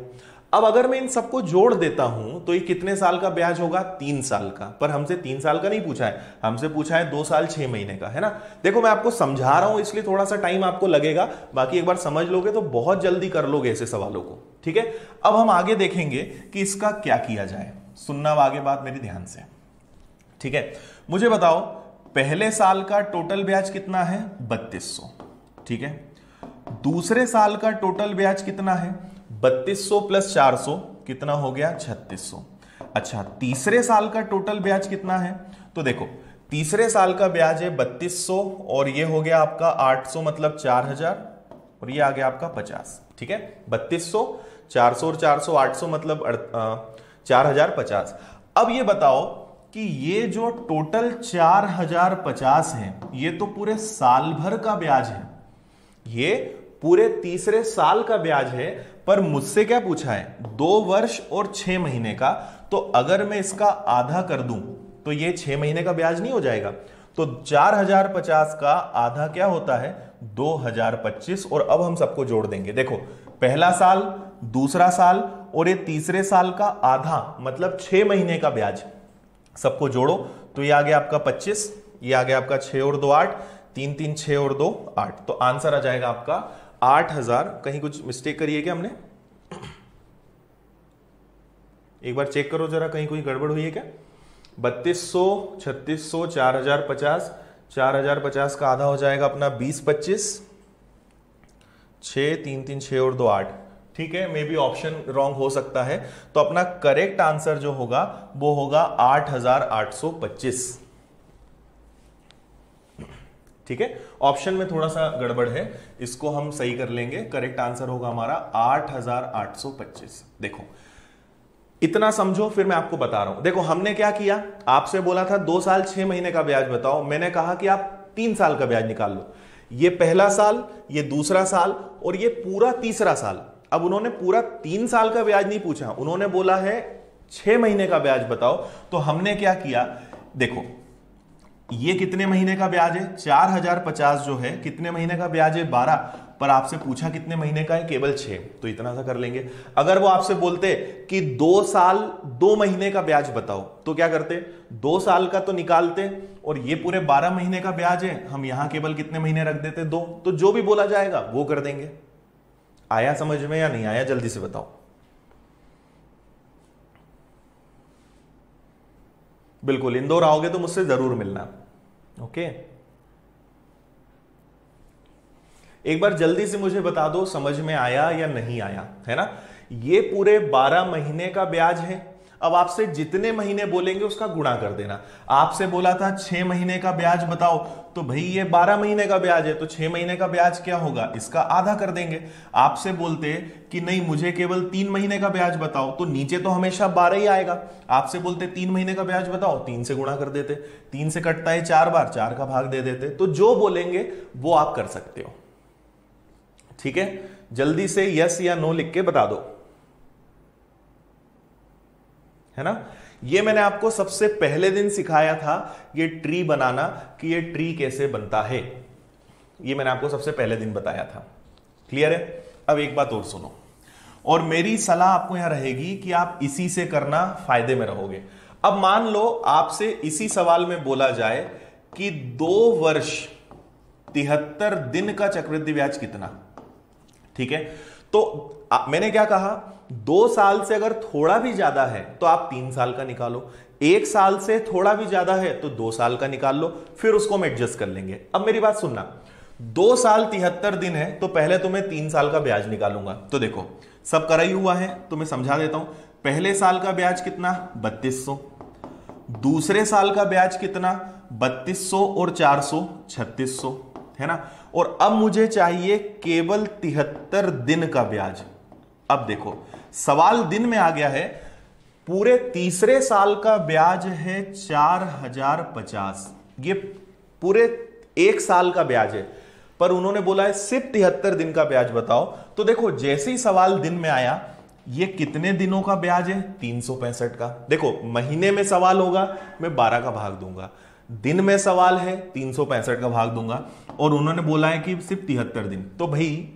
अब अगर मैं इन सबको जोड़ देता हूँ तो ये कितने साल का ब्याज होगा? तीन साल का। पर हमसे तीन साल का नहीं पूछा है। हमसे पूछा है दो साल छह महीने का, है ना? देखो, मैं आपको समझा रहा हूँ, इसलिए थोड़ा सा टाइम आपको लगेगा। बाकी एक बार समझ लोगे तो बहुत जल्दी कर लोगे ऐसे सवालों को, ठीक है? अब हम आगे देखेंगे कि इसका क्या किया जाए। सुनना आगे बात मेरी ध्यान से। ठीक है? मुझे बताओ, पहले साल का टोटल ब्याज कितना है? बत्तीस ठीक है? दूसरे साल का टोटल ब्याज कितना है? बत्तीस सौ प्लस चार सौ, कितना हो गया? छत्तीस सौ। अच्छा तीसरे साल का टोटल ब्याज कितना है? तो देखो, तीसरे साल का ब्याज है बत्तीस सौ और ये हो गया आपका आठ सौ मतलब चार हज़ार और ये आ गया आपका पचास। ठीक है? बत्तीस सौ, चार सौ और चार सौ, आठ सौ मतलब चार हज़ार पचास। अब ये बताओ कि ये जो टोटल चार हज़ार पचास है, ये तो पूरे साल भर का ब्याज है। ये पूरे तीसरे साल का ब्याज है, पर मुझसे क्या पूछा है? दो वर्ष और छह महीने का। तो अगर मैं इसका आधा कर दूँ तो ये छह महीने का ब्याज नहीं हो जाएगा। तो चार हज़ार पचास का आधा क्या होता है? दो हज़ार पच्चीस। और अब हम सबको जोड़ देंगे। देखो, पहला साल, दूसरा साल और ये तीसरे साल का आधा मतलब छह महीने का ब्याज। सबको जोड़ो। तो ये आ गया आपका पच्चीस, ये आ गया आपका छह और दो आठ, तीन तीन, छह और दो आठ। तो आंसर आ जाएगा आपका आठ हज़ार। कहीं कुछ मिस्टेक करिए क्या हमने? एक बार चेक करो जरा, कहीं कोई गड़बड़ हुई है क्या? बत्तीस सौ, छत्तीस सौ, चार हज़ार पचास, चार हज़ार पचास का आधा हो जाएगा अपना बीस, पच्चीस छ तीन तीन छ और दो आठ। ठीक है मे बी ऑप्शन रॉन्ग हो सकता है। तो अपना करेक्ट आंसर जो होगा, वो होगा आठ हज़ार आठ सौ पच्चीस। ठीक है? ऑप्शन में थोड़ा सा गड़बड़ है, इसको हम सही कर लेंगे। करेक्ट आंसर होगा हमारा आठ हज़ार आठ सौ पच्चीस। देखो, इतना समझो, फिर मैं आपको बता रहा हूँ। देखो, हमने क्या किया? आपसे बोला था दो साल, छह महीने का ब्याज बताओ। मैंने कहा कि आप तीन साल का ब्याज निकाल लो। ये पहला साल, ये दूसरा साल, और ये पूरा तीसरा साल। अब उन्होंने पूरा तीन साल का ब्याज नहीं पूछा। उन्होंने बोला है, छह महीने का ब्याज बताओ। तो हमने क्या किया? देखो, ये कितने महीने का ब्याज है? चार हज़ार पचास जो है, कितने महीने का ब्याज है? बारह। पर आपसे पूछा कितने महीने का है? केवल छह। तो इतना सा कर लेंगे। अगर वो आपसे बोलते कि दो साल, दो महीने का ब्याज बताओ तो क्या करते? दो साल का तो निकालते, और ये पूरे बारह महीने का ब्याज है। हम यहाँ केवल कितने महीने रख देते? दो। तो जो भी बोला जाएगा, वो कर देंगे। आया समझ में या नहीं आया, जल्दी से बताओ। बिल्कुल, इंदौर आओगे तो मुझसे ज़रूर मिलना, ओके? एक बार जल्दी से मुझे बता दो, समझ में आया या नहीं आया, है ना? ये पूरे 12 महीने का ब्याज है। अब आपसे जितने महीने बोलेंगे उसका गुणा कर देना। आपसे बोला था, छह महीने का ब्याज बताओ। तो भाई, ये बारह महीने का ब्याज है तो छह महीने का ब्याज क्या होगा? इसका आधा कर देंगे। आपसे बोलते कि नहीं, मुझे केवल तीन महीने का ब्याज बताओ तो नीचे तो हमेशा बारह ही आएगा। आपसे बोलते, तीन महीने का ब्याज बताओ, तीन से गुणा कर देते। तीन से कटता है चार बार, चार का भाग दे देते। तो जो बोलेंगे, वो आप कर सकते हो। ठीक है? जल्दी से यस या नो लिख के बता दो। है ना? ये मैंने आपको सबसे पहले दिन सिखाया था ये ट्री बनाना कि ये ट्री कैसे बनता है। ये मैंने आपको सबसे पहले दिन बताया था। क्लियर है? अब एक बात और सुनो। और मेरी सलाह आपको यहाँ रहेगी कि आप इसी से करना फ़ायदे में रहोगे। अब मान लो आपसे इसी सवाल में बोला जाए कि दो वर्ष तिहत्तर दिन का चक्रवृद्धि ब्याज कितना? ठीक है? तो आ, मैंने क्या कहा? दो साल से अगर थोड़ा भी ज़्यादा है तो आप तीन साल का निकालो। एक साल से थोड़ा भी ज़्यादा है तो दो साल का निकाल लो, फिर उसको हम एडजस्ट कर लेंगे। अब मेरी बात सुनना। दो साल तिहत्तर दिन है तो पहले तो मैं तीन साल का ब्याज निकालूँगा। तो देखो, सब करा ही हुआ है तो मैं समझा देता हूँ। पहले साल का ब्याज कितना? बत्तीस सौ। दूसरे साल का ब्याज कितना? बत्तीस सौ और चार सौ, छत्तीस सौ, है ना? और अब मुझे चाहिए केवल तिहत्तर दिन का ब्याज। अब देखो, सवाल दिन में आ गया है, पूरे तीसरे साल का ब्याज है चार हज़ार पचास। ये पूरे एक साल का ब्याज है, पर उन्होंने बोला है सिर्फ़ तिहत्तर दिन का ब्याज बताओ। तो देखो, जैसे ही सवाल दिन में आया, ये कितने दिनों का ब्याज है? तीन सौ पैंसठ का। देखो, महीने में सवाल होगा, मैं बारह का भाग दूँगा। दिन में सवाल है, तीन सौ पैंसठ का भाग दूँगा। और उन्होंने बोला है कि सिर्फ़ तिहत्तर दिन। तो भाई,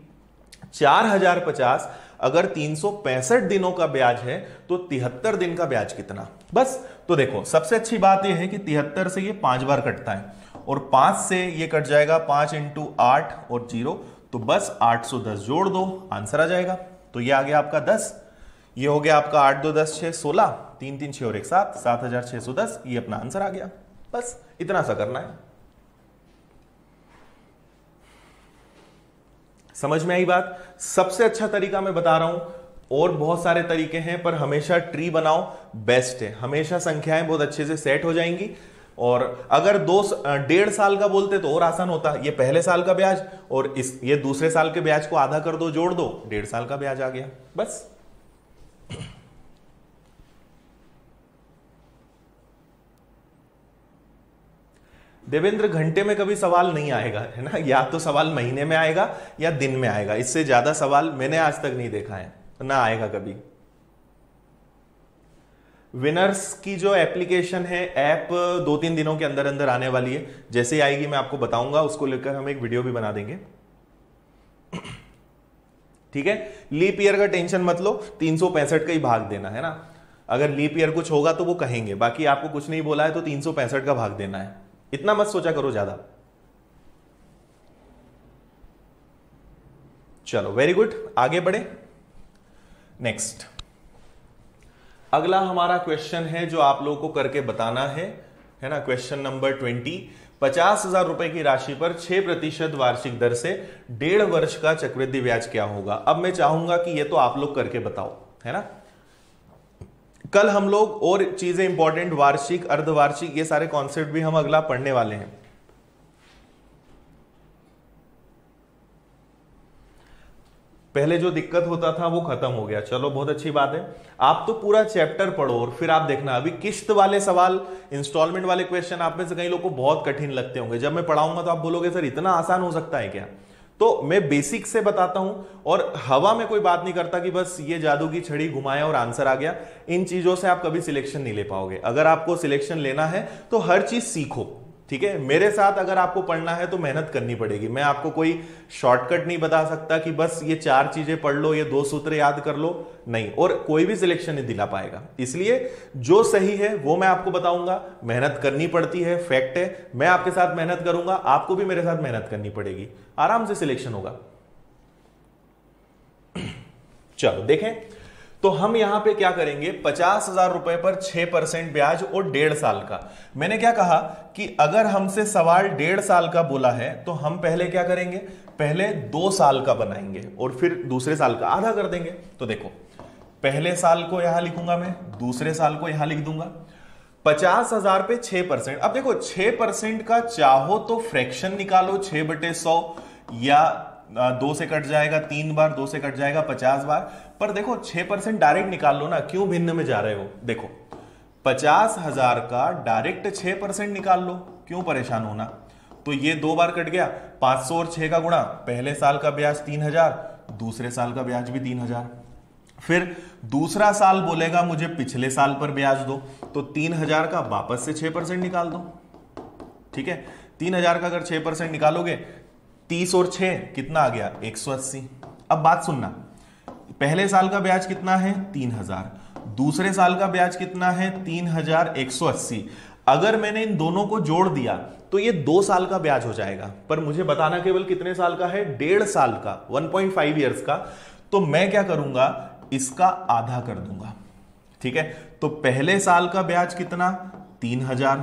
चार हज़ार पचास अगर तीन सौ पैंसठ दिनों का ब्याज है तो तिहत्तर दिन का ब्याज कितना? बस तो देखो, सबसे अच्छी बात यह है कि तिहत्तर से ये पाँच बार कटता है, और पाँच से ये कट जाएगा पाँच इंटू आठ और ज़ीरो तो बस आठ सौ दस जोड़ दो, आंसर आ जाएगा। तो ये आ गया आपका दस, ये हो गया आपका आठ दो दस छह सोलह, तीन तीन छह और एक सात सात हज़ार छह सौ दस, ये अपना आंसर आ गया। बस, इतना सा करना है। समझ में आई बात? सबसे अच्छा तरीका मैं बता रहा हूँ, और बहुत सारे तरीके हैं, पर हमेशा ट्री बनाओ, बेस्ट है। हमेशा संख्याएँ बहुत अच्छे से सेट हो जाएँगी, और अगर दो डेढ़ साल का बोलते तो और आसान होता। ये पहले साल का ब्याज, और इस, ये दूसरे साल के ब्याज को आधा कर दो, जोड़ दो, डेढ़ साल का ब्याज आ गया। बस। देवेंद्र घंटे में कभी सवाल नहीं आएगा, है ना? या तो सवाल महीने में आएगा या दिन में आएगा। इससे ज़्यादा सवाल मैंने आज तक नहीं देखा है ना आएगा कभी। विनर्स की जो एप्लीकेशन है ऐप दो तीन दिनों के अंदर अंदर आने वाली है। जैसे ही आएगी, मैं आपको बताऊँगा, उसको लेकर हम एक वीडियो भी बना देंगे। ठीक है? लीप ईयर का टेंशन मत लो, तीन सौ पैंसठ का ही भाग देना, है ना? अगर लीप ईयर कुछ होगा तो वो कहेंगे, बाकी आपको कुछ नहीं बोला है तो तीन सौ पैंसठ का भाग देना है। इतना मत सोचा करो ज़्यादा। चलो वेरी गुड आगे बढ़े। नेक्स्ट अगला हमारा क्वेश्चन है जो आप लोगों को करके बताना है। है ना? क्वेश्चन नंबर ट्वेंटी पचास हज़ार रुपए की राशि पर छह प्रतिशत वार्षिक दर से डेढ़ वर्ष का चक्रवृद्धि ब्याज क्या होगा? अब मैं चाहूँगा कि ये तो आप लोग करके बताओ। है ना? कल हम लोग और चीज़ें इंपॉर्टेंट वार्षिक, अर्धवार्षिक, ये सारे कॉन्सेप्ट भी हम अगला पढ़ने वाले हैं। पहले जो दिक्कत होता था वो खत्म हो गया। चलो, बहुत अच्छी बात है। आप तो पूरा चैप्टर पढ़ो और फिर आप देखना। अभी किस्त वाले सवाल इंस्टॉलमेंट वाले क्वेश्चन आप में से कई लोग को बहुत कठिन लगते होंगे। जब मैं पढ़ाऊँगा तो आप बोलोगे, सर, इतना आसान हो सकता है क्या? तो मैं बेसिक से बताता हूँ, और हवा में कोई बात नहीं करता कि बस ये जादू की छड़ी घुमाया और आंसर आ गया। इन चीज़ों से आप कभी सिलेक्शन नहीं ले पाओगे। अगर आपको सिलेक्शन लेना है तो हर चीज़ सीखो। ठीक है? मेरे साथ अगर आपको पढ़ना है तो मेहनत करनी पड़ेगी। मैं आपको कोई शॉर्टकट नहीं बता सकता कि बस ये चार चीज़ें पढ़ लो, ये दो सूत्र याद कर लो। नहीं, और कोई भी सिलेक्शन नहीं दिला पाएगा। इसलिए जो सही है, वो मैं आपको बताऊँगा। मेहनत करनी पड़ती है फैक्ट है। मैं आपके साथ मेहनत करूँगा, आपको भी मेरे साथ मेहनत करनी पड़ेगी। आराम से सिलेक्शन होगा। चलो, देखें। तो हम यहाँ पे क्या करेंगे? पचास हज़ार रुपए पर छह परसेंट ब्याज और डेढ़ साल का। मैंने क्या कहा कि अगर हमसे सवाल डेढ़ साल का बोला है तो हम पहले क्या करेंगे? पहले दो साल का बनाएँगे और फिर दूसरे साल का आधा कर देंगे। तो देखो, पहले साल को यहाँ लिखूँगा मैं, दूसरे साल को यहाँ लिख दूँगा। पचास हज़ार पे छह परसेंट। अब देखो, छह परसेंट का चाहो तो फ्रैक्शन निकालो, छह बटे सौ या दो से कट जाएगा, तीन बार, दो से कट जाएगा, पचास बार। पर देखो, छह परसेंट डायरेक्ट निकाल लो ना, क्यों भिन्न में जा रहे हो? देखो, पचास हज़ार का डायरेक्ट छह परसेंट निकाल लो, क्यों परेशान होना? तो ये दो बार कट गया, पाँच सौ और छह का गुणा, पहले साल का ब्याज तीन हज़ार, दूसरे साल का ब्याज भी तीन हज़ार। फिर दूसरा साल बोलेगा मुझे पिछले साल पर ब्याज दो तो तीन हज़ार का वापस से छह परसेंट निकाल दो। ठीक है? तीन हज़ार का अगर छह परसेंट निकालोगे तीस और छ कितना आ गया? एक सौ अस्सी। अब बात सुनना। पहले साल का ब्याज कितना है? तीन हज़ार। दूसरे साल का ब्याज कितना है? तीन हज़ार एक सौ अस्सी। अगर मैंने इन दोनों को जोड़ दिया तो ये दो साल का ब्याज हो जाएगा। पर मुझे बताना केवल कितने साल का है? डेढ़ साल का 1.5 इयर्स का। तो मैं क्या करूँगा? इसका आधा कर दूँगा। ठीक है? तो पहले साल का ब्याज कितना? तीन हज़ार।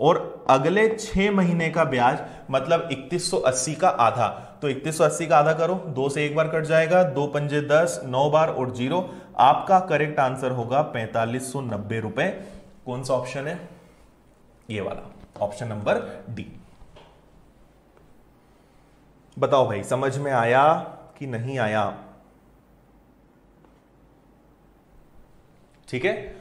और अगले छह महीने का ब्याज मतलब 3180 का आधा। तो 3180 का आधा करो, दो से एक बार कट जाएगा, दो पंजे दस, नौ बार और ज़ीरो। आपका करेक्ट आंसर होगा पैंतालीस सौ नब्बे रुपए। कौन सा ऑप्शन है? ये वाला, ऑप्शन नंबर डी। बताओ भाई, समझ में आया कि नहीं आया? ठीक है?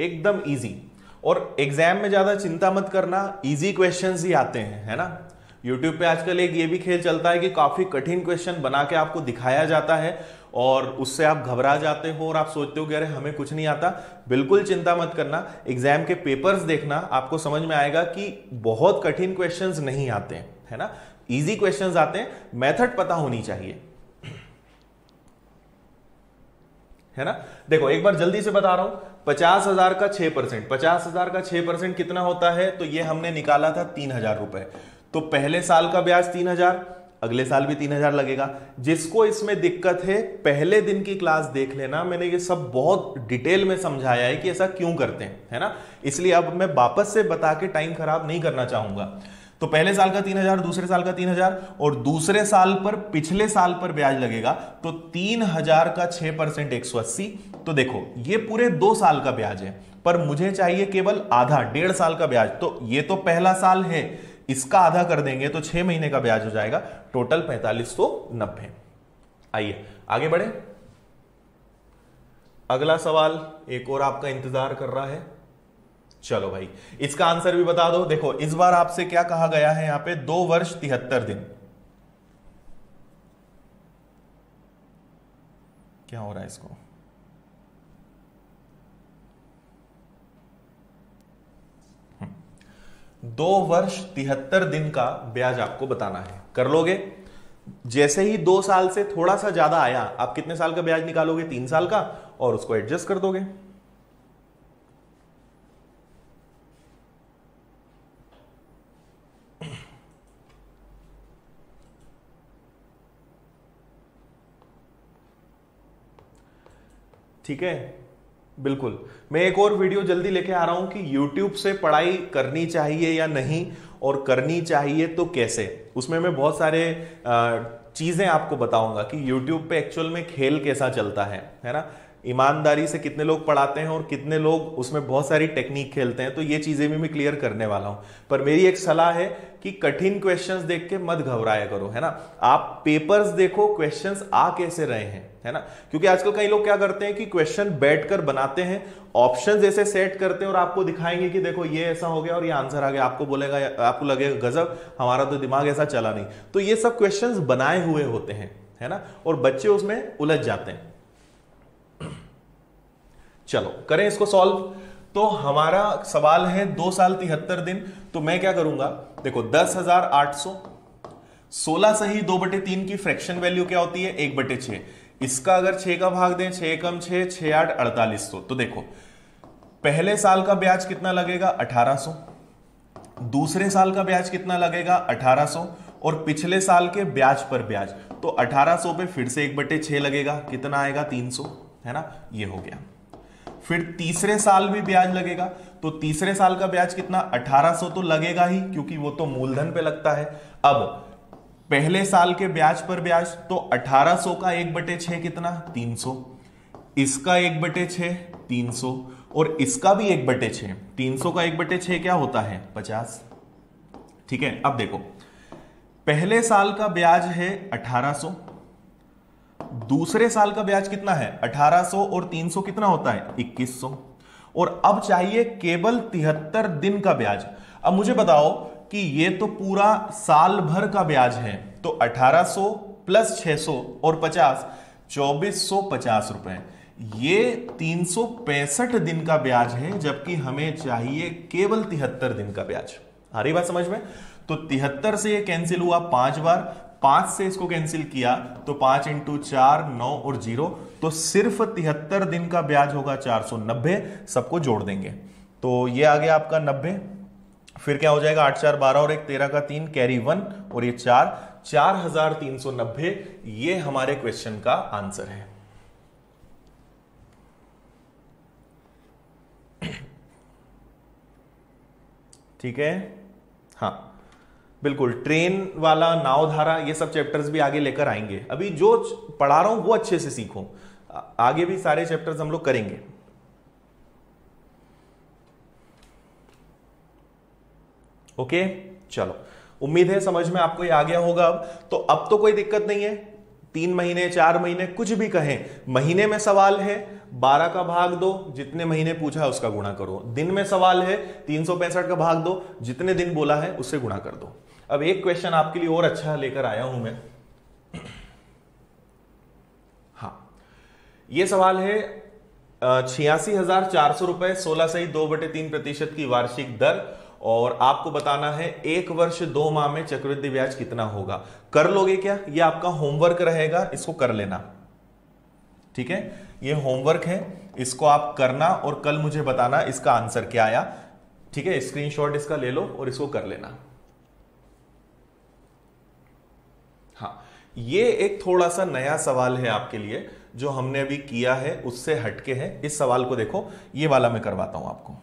एकदम इजी और एग्ज़ाम में ज़्यादा चिंता मत करना इजी क्वेश्चंस ही आते हैं, है ना? यूट्यूब पे आजकल एक ये भी खेल चलता है कि काफ़ी कठिन क्वेश्चन बना के आपको दिखाया जाता है और उससे आप घबरा जाते हो और आप सोचते हो कि अरे, हमें कुछ नहीं आता। बिल्कुल चिंता मत करना। एग्ज़ाम के पेपर्स देखना, आपको समझ में आएगा कि बहुत कठिन क्वेश्चंस नहीं आते हैं, है ना? इजी क्वेश्चंस आते हैं। मेथड पता होनी चाहिए। है ना? देखो, एक बार जल्दी से बता रहा हूँ, पचास हज़ार का छह परसेंट, पचास हज़ार का छह परसेंट कितना होता है? तो ये हमने निकाला था तीन हज़ार रुपए। तो पहले साल का ब्याज तीन हज़ार, अगले साल भी तीन हज़ार लगेगा। जिसको इसमें दिक्कत है, पहले दिन की क्लास देख लेना। मैंने ये सब बहुत डिटेल में समझाया है कि ऐसा क्यों करते हैं, है ना? इसलिए अब मैं वापस से बता के टाइम खराब नहीं करना चाहूँगा। तो पहले साल का तीन हज़ार, दूसरे साल का तीन हज़ार और दूसरे साल पर, पिछले साल पर ब्याज लगेगा तो तीन हज़ार का छह परसेंट एक सौ अस्सी। तो देखो, ये पूरे दो साल का ब्याज है, पर मुझे चाहिए केवल आधा, डेढ़ साल का ब्याज। तो ये तो पहला साल है, इसका आधा कर देंगे तो छह महीने का ब्याज हो जाएगा, टोटल पैंतालीस सौ नब्बे। आइए, आगे बढ़े। अगला सवाल, एक और आपका इंतज़ार कर रहा है। चलो भाई, इसका आंसर भी बता दो। देखो, इस बार आपसे क्या कहा गया है यहाँ पे? दो वर्ष तिहत्तर दिन। क्या हो रहा है इसको? हम्म। दो वर्ष तिहत्तर दिन का ब्याज आपको बताना है। कर लोगे? जैसे ही दो साल से थोड़ा सा ज़्यादा आया, आप कितने साल का ब्याज निकालोगे? तीन साल का, और उसको एडजस्ट कर दोगे। ठीक है? बिल्कुल। मैं एक और वीडियो जल्दी लेके आ रहा हूँ कि YouTube से पढ़ाई करनी चाहिए या नहीं और करनी चाहिए तो कैसे? उसमें मैं बहुत सारे चीज़ें आपको बताऊँगा कि YouTube पे एक्चुअल में खेल कैसा चलता है है ना? ईमानदारी से कितने लोग पढ़ाते हैं और कितने लोग उसमें बहुत सारी टेक्निक खेलते हैं तो ये चीज़ें भी मैं क्लियर करने वाला हूँ। पर मेरी एक सलाह है कि कठिन क्वेश्चंस देख के मत घबराया करो, है ना? आप पेपर्स देखो क्वेश्चंस आ कैसे रहे हैं, है ना? क्योंकि आजकल कई लोग क्या करते हैं कि क्वेश्चन बैठकर बनाते हैं ऑप्शन ऐसे सेट करते हैं और आपको दिखाएँगे कि देखो ये ऐसा हो गया और ये आंसर आ गया, आपको बोलेगा, आपको लगेगा गजब, हमारा तो दिमाग ऐसा चला नहीं। तो ये सब क्वेश्चन बनाए हुए होते हैं, है ना? और बच्चे उसमें उलझ जाते हैं। चलो, करें इसको सॉल्व तो हमारा सवाल है दो साल तिहत्तर दिन तो मैं क्या करूँगा? देखो, दस हज़ार आठ सौ, सोलह सही दो बटे तीन की फ्रैक्शन वैल्यू क्या होती है? एक बटे छह। इसका अगर छह का भाग दें, छह कम छह छह आठ, अड़तालीस सौ। तो देखो, पहले साल का ब्याज कितना लगेगा? अठारह सौ। दूसरे साल का ब्याज कितना लगेगा? अठारह सौ। और पिछले साल के ब्याज पर ब्याज। तो अठारह सौ पे फिर से एक बटे छह लगेगा। कितना आएगा? तीन सौ। है ना? ये हो गया। फिर तीसरे साल भी ब्याज लगेगा। तो तीसरे साल का ब्याज कितना? 1800 तो लगेगा ही, क्योंकि वो तो मूलधन पे लगता है। अब, पहले साल के ब्याज पर ब्याज तो 1800 का एक बटे छह कितना? 300 इसका एक बटे छह, तीन और इसका भी एक बटे छह, तीन का एक बटे छह क्या होता है? 50 ठीक है, अब देखो। पहले साल का ब्याज है 1800 दूसरे साल का ब्याज कितना है? 1800 और 300 कितना होता है? 2100 और अब चाहिए केवल तिहत्तर दिन का ब्याज। अब मुझे बताओ कि ये तो पूरा साल भर का ब्याज है। तो 1800 प्लस 600 और 50 2450 रुपए। ये तीन दिन का ब्याज है, जबकि हमें चाहिए केवल तिहत्तर दिन का ब्याज। रही बात समझ में? तो तिहत्तर से ये कैंसिल हुआ पाँच बार पाँच से इसको कैंसिल किया तो पाँच इंटू चार, नौ और ज़ीरो तो सिर्फ़ तिहत्तर दिन का ब्याज होगा चार सौ नब्बे, सबको जोड़ देंगे। तो ये आ गया आपका नब्बे, फिर क्या हो जाएगा? आठ, चार, बारह और एक, तेरह का तीन कैरी वन और ये चार चार हज़ार तीन सौ नब्बे, ये हमारे क्वेश्चन का आंसर है। ठीक है? हाँ। बिल्कुल, ट्रेन वाला, नावधारा, ये सब चैप्टर्स भी आगे लेकर आएँगे। अभी जो पढ़ा रहा हूँ, वो अच्छे से सीखो। आगे भी सारे चैप्टर्स हम लोग करेंगे। ओके? चलो। उम्मीद है समझ में आपको ये आ गया होगा अब। तो अब तो कोई दिक्कत नहीं है। तीन महीने, चार महीने, कुछ भी कहें। महीने में सवाल है, बारह का भाग दो, जितने महीने पूछा है, उसका गुणा करो। दिन में सवाल है, तीन सौ पैंसठ का भाग दो, जितने दिन बोला है, उससे गुणा कर दो। अब एक क्वेश्चन आपके लिए और अच्छा लेकर आया हूँ मैं। हाँ। ये सवाल है छियासी हज़ार चार सौ रुपए, सोलह सही दो बटे तीन प्रतिशत की वार्षिक दर, और आपको बताना है एक वर्ष दो माह में चक्रवृद्धि ब्याज कितना होगा। कर लोगे क्या? ये आपका होमवर्क रहेगा, इसको कर लेना। ठीक है? ये होमवर्क है, इसको आप करना और कल मुझे बताना, इसका आंसर क्या आया। ठीक है? स्क्रीनशॉट इसका ले लो और इसको कर लेना। ये एक थोड़ा सा नया सवाल है आपके लिए, जो हमने अभी किया है, उससे हटके है। इस सवाल को देखो, ये वाला मैं करवाता हूँ आपको।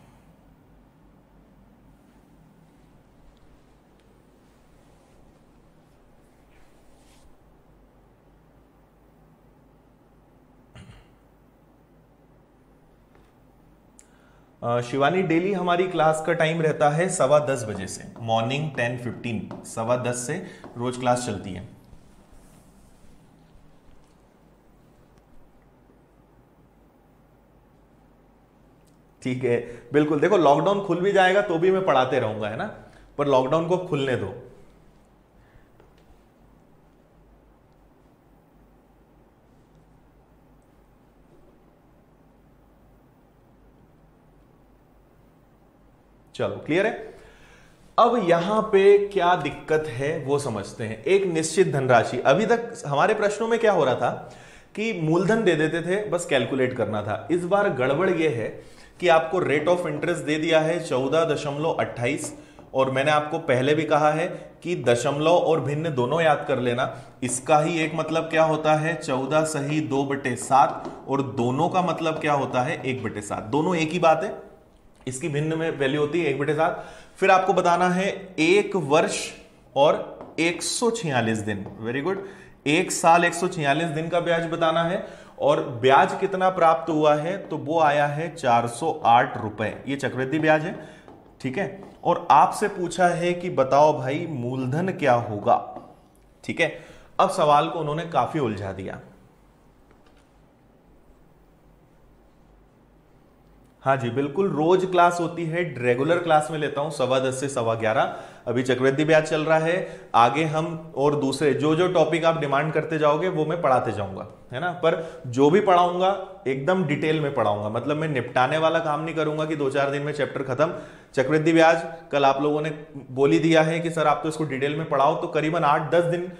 शिवानी, डेली हमारी क्लास का टाइम रहता है सवा दस बजे से। मॉर्निंग टेन फिफ्टीन, सवा दस से रोज क्लास चलती है। ठीक है, बिल्कुल। देखो लॉकडाउन खुल भी जाएगा तो भी मैं पढ़ाते रहूँगा, है ना? पर लॉकडाउन को खुलने दो। चलो क्लियर है? अब यहाँ पे क्या दिक्कत है, वो समझते हैं। एक निश्चित धनराशि। अभी तक हमारे प्रश्नों में क्या हो रहा था कि मूलधन दे देते थे, बस कैलकुलेट करना था। इस बार गड़बड़ यह है कि आपको रेट ऑफ़ इंटरेस्ट दे दिया है चौदह दशमलव अट्ठाईस और मैंने आपको पहले भी कहा है कि दशमलव और भिन्न दोनों याद कर लेना। इसका ही एक मतलब क्या होता है? चौदह सही दो बटे सात और दोनों का मतलब क्या होता है? एक बटे सात। दोनों एक ही बात है। इसकी भिन्न में वैल्यू होती है एक बटे सात। फिर आपको बताना है एक वर्ष और एक सौ छियालीस दिन। वेरी गुड एक साल एक सौ छियालीस दिन का ब्याज बताना है और ब्याज कितना प्राप्त हुआ है तो वो आया है चार सौ आठ रुपए। ये चक्रवृद्धि ब्याज है, ठीक है? और आपसे पूछा है कि बताओ भाई, मूलधन क्या होगा? ठीक है? अब सवाल को उन्होंने काफ़ी उलझा दिया। हाँ जी, बिल्कुल रोज क्लास होती है रेगुलर क्लास में लेता हूँ, सवा दस से सवा ग्यारह। अभी चक्रवृद्धि ब्याज चल रहा है, आगे हम और दूसरे, जो जो टॉपिक आप डिमांड करते जाओगे, वो मैं पढ़ाते जाऊँगा, है ना? पर जो भी पढ़ाऊँगा, एकदम डिटेल में पढ़ाऊँगा। मतलब मैं निपटाने वाला काम नहीं करूँगा कि दो चार दिन में चैप्टर खत्म। चक्रवृद्धि ब्याज, कल आप लोगों ने बोली दिया है कि, सर, आप तो इसको डिटेल में पढ़ाओ। तो करीबन आठ दस दिन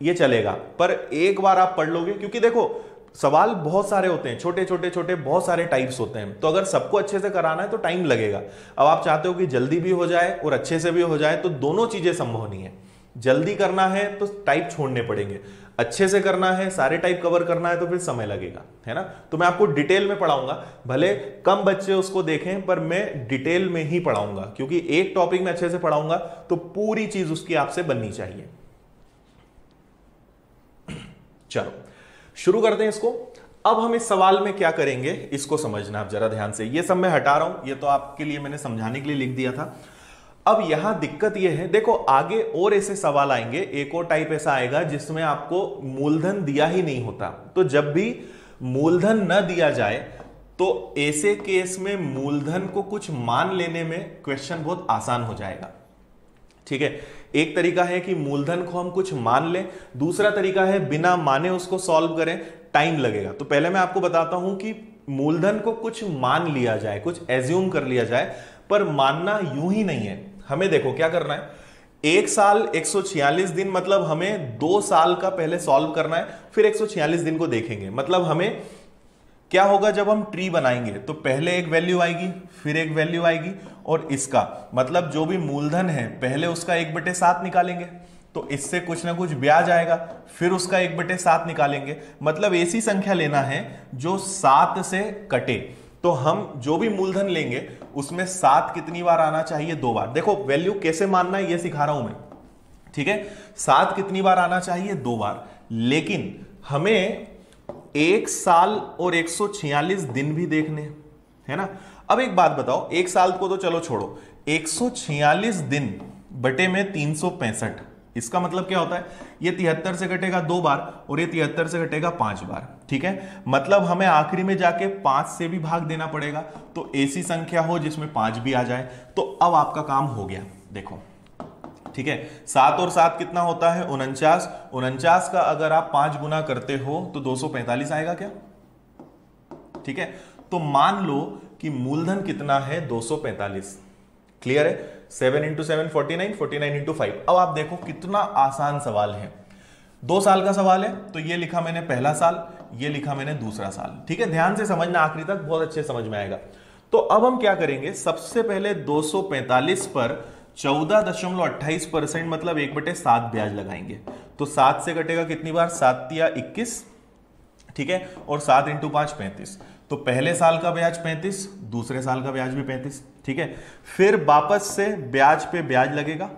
ये चलेगा। पर एक बार आप पढ़ लोगे, क्योंकि देखो सवाल बहुत सारे होते हैं, छोटे छोटे छोटे बहुत सारे टाइप्स होते हैं। तो अगर सबको अच्छे से कराना है तो टाइम लगेगा। अब आप चाहते हो कि जल्दी भी हो जाए और अच्छे से भी हो जाए तो दोनों चीज़ें संभव नहीं है। जल्दी करना है तो टाइप छोड़ने पड़ेंगे। अच्छे से करना है, सारे टाइप कवर करना है तो फिर समय लगेगा, है ना? तो मैं आपको डिटेल में पढ़ाऊँगा। भले कम बच्चे उसको देखें, पर मैं डिटेल में ही पढ़ाऊँगा, क्योंकि एक टॉपिक में अच्छे से पढ़ाऊँगा तो पूरी चीज़ उसकी आपसे बननी चाहिए। चलो। शुरू करते हैं इसको। अब हम इस सवाल में क्या करेंगे, इसको समझना, आप जरा ध्यान से। ये सब मैं हटा रहा हूँ, ये तो आपके लिए मैंने समझाने के लिए लिख दिया था। अब यहाँ दिक्कत यह है, देखो, आगे और ऐसे सवाल आएँगे, एक और टाइप ऐसा आएगा जिसमें आपको मूलधन दिया ही नहीं होता। तो जब भी मूलधन न दिया जाए तो ऐसे केस में मूलधन को कुछ मान लेने में क्वेश्चन बहुत आसान हो जाएगा। ठीक है? एक तरीका है कि मूलधन को हम कुछ मान लें, दूसरा तरीका है बिना माने उसको सॉल्व करें टाइम लगेगा। तो पहले मैं आपको बताता हूँ कि मूलधन को कुछ मान लिया जाए, कुछ एज्यूम कर लिया जाए, पर मानना यूँ ही नहीं है। हमें देखो क्या करना है। एक साल 146 दिन मतलब हमें दो साल का पहले सॉल्व करना है, फिर 146 दिन को देखेंगे। मतलब हमें क्या होगा जब हम ट्री बनाएँगे? तो पहले एक वैल्यू आएगी, फिर एक वैल्यू आएगी और इसका मतलब जो भी मूलधन है, पहले उसका एक बटे सात निकालेंगे। तो इससे कुछ ना कुछ ब्याज आएगा, फिर उसका एक बटे सात निकालेंगे। मतलब ऐसी संख्या लेना है जो सात से कटे। तो हम जो भी मूलधन लेंगे, उसमें सात कितनी बार आना चाहिए? दो बार। देखो वैल्यू कैसे मानना है, ये सिखा रहा हूँ मैं। ठीक है? सात कितनी बार आना चाहिए? दो बार। लेकिन हमें एक साल और 146 दिन भी देखने है ना? अब एक बात बताओ, एक साल को तो चलो छोड़ो 146 दिन बटे में तीन सौ पैंसठ, इसका मतलब क्या होता है? ये तिहत्तर से घटेगा दो बार और ये तिहत्तर से घटेगा पाँच बार, ठीक है? मतलब हमें आखिरी में जाके पाँच से भी भाग देना पड़ेगा तो ऐसी संख्या हो जिसमें पाँच भी आ जाए तो अब आपका काम हो गया, देखो। ठीक है? सात और सात कितना होता है? उनचास। उनचास का अगर आप पाँच गुना करते हो तो 245 आएगा क्या? ठीक है? तो मान लो कि मूलधन कितना है? 245 क्लियर है seven into seven forty nine forty nine into five अब आप देखो कितना आसान सवाल है। दो साल का सवाल है तो ये लिखा मैंने पहला साल, ये लिखा मैंने दूसरा साल। ठीक है? ध्यान से समझना, आखिरी तक बहुत अच्छे समझ में आएगा। तो अब हम क्या करेंगे? सबसे पहले 245 पर चौदह दशमलव अट्ठाईस परसेंट मतलब एक बटे सात ब्याज लगाएँगे। तो सात से कटेगा कितनी बार? सात या इक्कीस। ठीक है? और सात इंटू पाँच, पैंतीस। तो पहले साल का ब्याज पैंतीस, दूसरे साल का ब्याज भी पैंतीस। ठीक है? फिर वापस से ब्याज पे ब्याज लगेगा।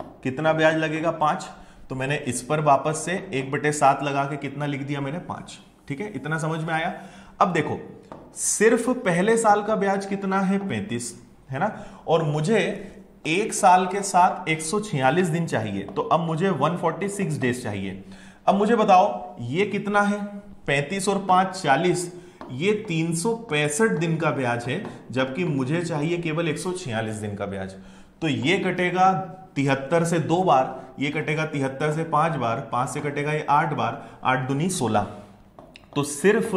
कितना ब्याज लगेगा? पाँच। तो मैंने इस पर वापस से एक बटे सात लगा के कितना लिख दिया? मैंने पाँच। ठीक है? इतना समझ में आया? अब देखो, सिर्फ़ पहले साल का ब्याज कितना है? पैंतीस। है ना? और मुझे एक साल के साथ 146 दिन चाहिए। तो अब मुझे 146 डेज़ चाहिए। अब मुझे बताओ, ये कितना है? 35 और 5 40 ये तीन सौ पैंसठ दिन का ब्याज है, जबकि मुझे चाहिए केवल 146 दिन का ब्याज। तो ये कटेगा तिहत्तर से दो बार, ये कटेगा तिहत्तर से पाँच बार, पाँच से कटेगा ये आठ बार, आठ दुनी सोलह। तो सिर्फ़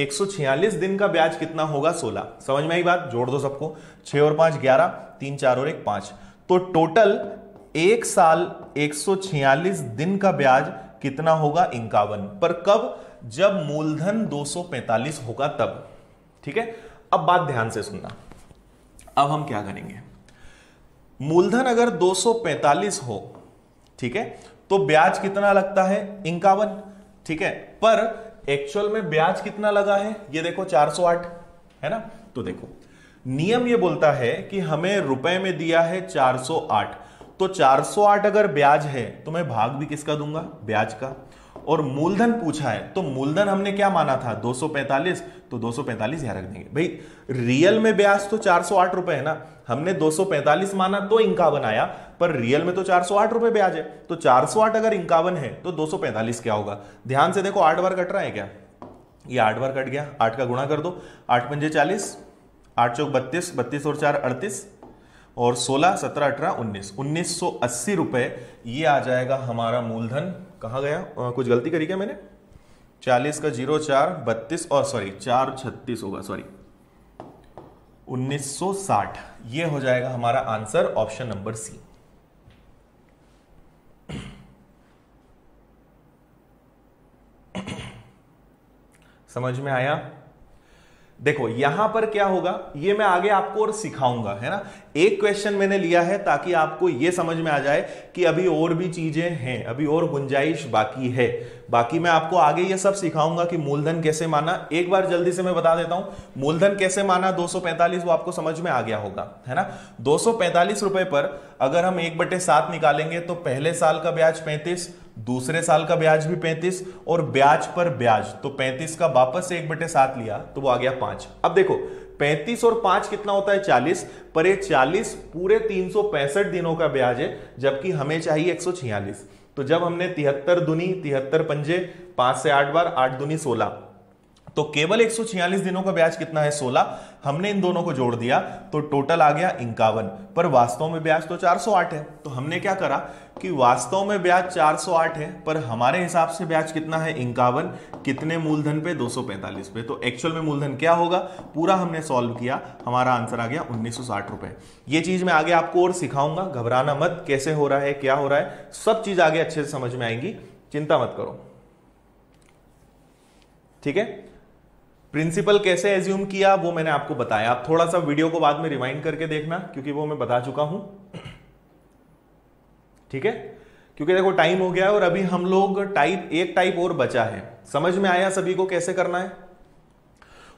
146 दिन का ब्याज कितना होगा 16 समझ में आई बात? जोड़ दो सबको। 6 और 5 11 तीन, चार और एक, पाँच। तो टोटल एक साल 146 दिन का ब्याज कितना होगा? इक्यावन। पर कब? जब मूलधन 245 होगा तब। ठीक है? अब बात ध्यान से सुनना। अब हम क्या करेंगे? मूलधन अगर 245 हो, ठीक है तो ब्याज कितना लगता है? इंकावन ठीक है? पर एक्चुअल में ब्याज कितना लगा है? ये देखो 408 है ना? तो देखो, नियम ये बोलता है कि हमें रुपए में दिया है 408 तो 408 अगर ब्याज है तो मैं भाग भी किसका दूँगा? ब्याज का। और मूलधन पूछा है तो मूलधन हमने क्या माना था? 245 तो 245 यहाँ रख देंगे। भाई, रियल में ब्याज तो 408 रुपए है ना? हमने 245 माना तो इंकावन आया, पर रियल में तो 408 रुपए ब्याज है। तो 408 अगर इंकावन है तो 245 क्या होगा? ध्यान से देखो, आठ बार कट रहा है क्या? ये आठ बार कट गया। आठ का गुणा कर दो। आठ पंजे चालीस, आठ चौक बत्तीस बत्तीस और चार अड़तीस, और सोलह, सत्रह, अठारह, उन्नीस। उन्नीस सौ अस्सी रुपए, ये आ जाएगा हमारा मूलधन। कहा गया? आ, कुछ गलती करी क्या मैंने? चालीस का ज़ीरो चार बत्तीस और सॉरी चार छत्तीस होगा सॉरी 1960 ये हो जाएगा हमारा आंसर ऑप्शन नंबर सी. समझ में आया? देखो, यहाँ पर क्या होगा? ये मैं आगे आपको और सिखाऊँगा, है ना? एक क्वेश्चन मैंने लिया है ताकि आपको ये समझ में आ जाए कि अभी और भी चीज़ें हैं, अभी और गुंजाइश बाकी है। बाकी मैं आपको आगे ये सब सिखाऊँगा कि मूलधन कैसे माना। एक बार जल्दी से मैं बता देता हूँ, मूलधन कैसे माना? 245 वो आपको समझ में आ गया होगा, है ना? 245 रुपए पर अगर हम एक बटे सात निकालेंगे तो पहले साल का ब्याज पैंतीस दूसरे साल का ब्याज भी 35 और ब्याज पर ब्याज। तो 35 का वापस से एक बटे सात लिया तो वो आ गया पाँच। अब देखो 35 और पाँच कितना होता है 40 पर ये 40 पूरे तीन सौ पैंसठ दिनों का ब्याज है, जबकि हमें चाहिए एक सौ छियालीस। तो जब हमने तिहत्तर दुनी, तिहत्तर पंजे, पाँच से आठ बार, आठ दुनी सोलह। तो केवल 146 दिनों का ब्याज कितना है? 16 हमने इन दोनों को जोड़ दिया तो टोटल आ गया इक्यावन। पर वास्तव में ब्याज तो 408 है। तो हमने क्या करा कि वास्तव में ब्याज 408 है, पर हमारे हिसाब से ब्याज कितना है? इक्यावन। कितने मूलधन पे? 245 पे। तो एक्चुअल में मूलधन क्या होगा? पूरा हमने सॉल्व किया। हमारा आंसर आ गया उन्नीस रुपए। ये चीज़ मैं आगे आपको और सिखाऊँगा। घबराना मत, कैसे हो रहा है, क्या हो रहा है, सब चीज़ आगे अच्छे से समझ में आएँगी। चिंता मत करो। ठीक है? प्रिंसिपल कैसे एज्यूम किया, वो मैंने आपको बताया। आप थोड़ा सा वीडियो को बाद में रिवाइंड करके देखना, क्योंकि वो मैं बता चुका हूँ। ठीक है? क्योंकि देखो टाइम हो गया है और अभी हम लोग टाइप एक टाइप और बचा है। समझ में आया सभी को कैसे करना है?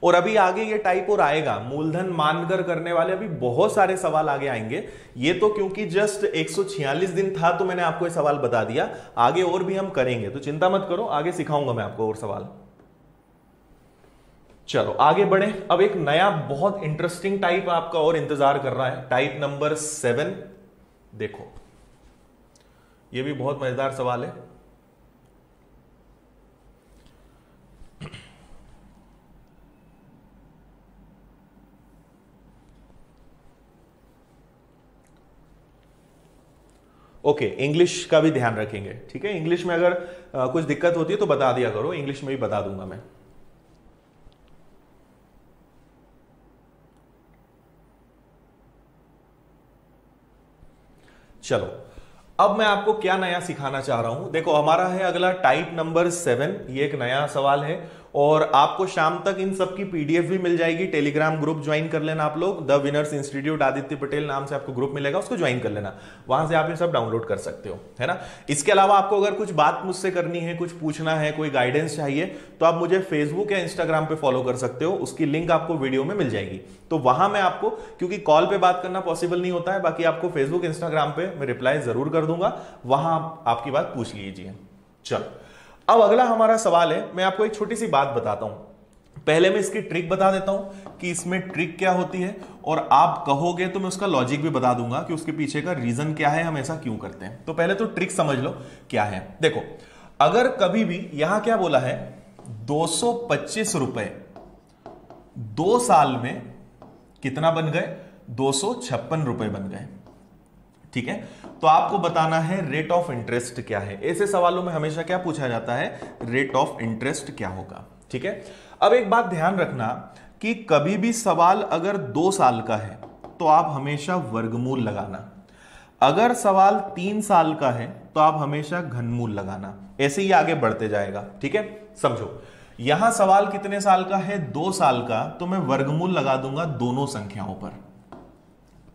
और अभी आगे ये टाइप और आएगा। मूलधन मानकर करने वाले अभी बहुत सारे सवाल आगे आएँगे। ये तो क्योंकि जस्ट 146 दिन था तो मैंने आपको ये सवाल बता दिया। आगे और भी हम करेंगे तो चिंता मत करो, आगे सिखाऊँगा मैं आपको और सवाल। चलो आगे बढ़े। अब एक नया बहुत इंटरेस्टिंग टाइप आपका और इंतज़ार कर रहा है। टाइप नंबर सेवन देखो यह भी बहुत मज़ेदार सवाल है। ओके okay, इंग्लिश का भी ध्यान रखेंगे ठीक है? इंग्लिश में अगर आ, कुछ दिक्कत होती है तो बता दिया करो। इंग्लिश में भी बता दूँगा मैं। चलो, अब मैं आपको क्या नया सिखाना चाह रहा हूँ? देखो, हमारा है अगला टाइप नंबर सेवन ये एक नया सवाल है। और आपको शाम तक इन सब की पीडीएफ भी मिल जाएगी। टेलीग्राम ग्रुप ज्वाइन कर लेना आप लोग। The winners institute Aditya Patel नाम से आपको ग्रुप मिलेगा, उसको ज्वाइन कर लेना। वहाँ से आप ये सब डाउनलोड कर सकते हो, है ना? इसके अलावा आपको अगर कुछ बात मुझसे करनी है, कुछ पूछना है, कोई गाइडेंस चाहिए तो आप मुझे फेसबुक या इंस्टाग्राम पे फॉलो कर सकते हो। उसकी लिंक आपको वीडियो में मिल जाएगी। तो वहाँ मैं आपको, क्योंकि कॉल पे बात करना पॉसिबल नहीं होता है, बाकी आपको फेसबुक इंस्टाग्राम पे मैं रिप्लाई ज़रूर कर दूँगा। वहाँ आप, आपकी बात पूछ लीजिए। चलो। अब अगला हमारा सवाल है, मैं आपको एक छोटी सी बात बताता हूँ। पहले मैं इसकी ट्रिक बता देता हूँ कि इसमें ट्रिक क्या होती है, और आप कहोगे तो मैं उसका लॉजिक भी बता दूँगा कि उसके पीछे का रीजन क्या है, हम ऐसा क्यों करते हैं। तो पहले तो ट्रिक समझ लो क्या है। देखो, अगर कभी भी, यहाँ क्या बोला है, दो रुपए दो साल में कितना बन गए? दो रुपए बन गए। ठीक है? तो आपको बताना है रेट ऑफ़ इंटरेस्ट क्या है। ऐसे सवालों में हमेशा क्या पूछा जाता है? रेट ऑफ़ इंटरेस्ट क्या होगा? ठीक है? अब एक बात ध्यान रखना कि कभी भी सवाल अगर दो साल का है तो आप हमेशा वर्गमूल लगाना। अगर सवाल तीन साल का है तो आप हमेशा घनमूल लगाना। ऐसे ही आगे बढ़ते जाएगा। ठीक है? समझो, यहाँ सवाल कितने साल का है? दो साल का तो मैं वर्गमूल लगा दूँगा दोनों संख्याओं पर।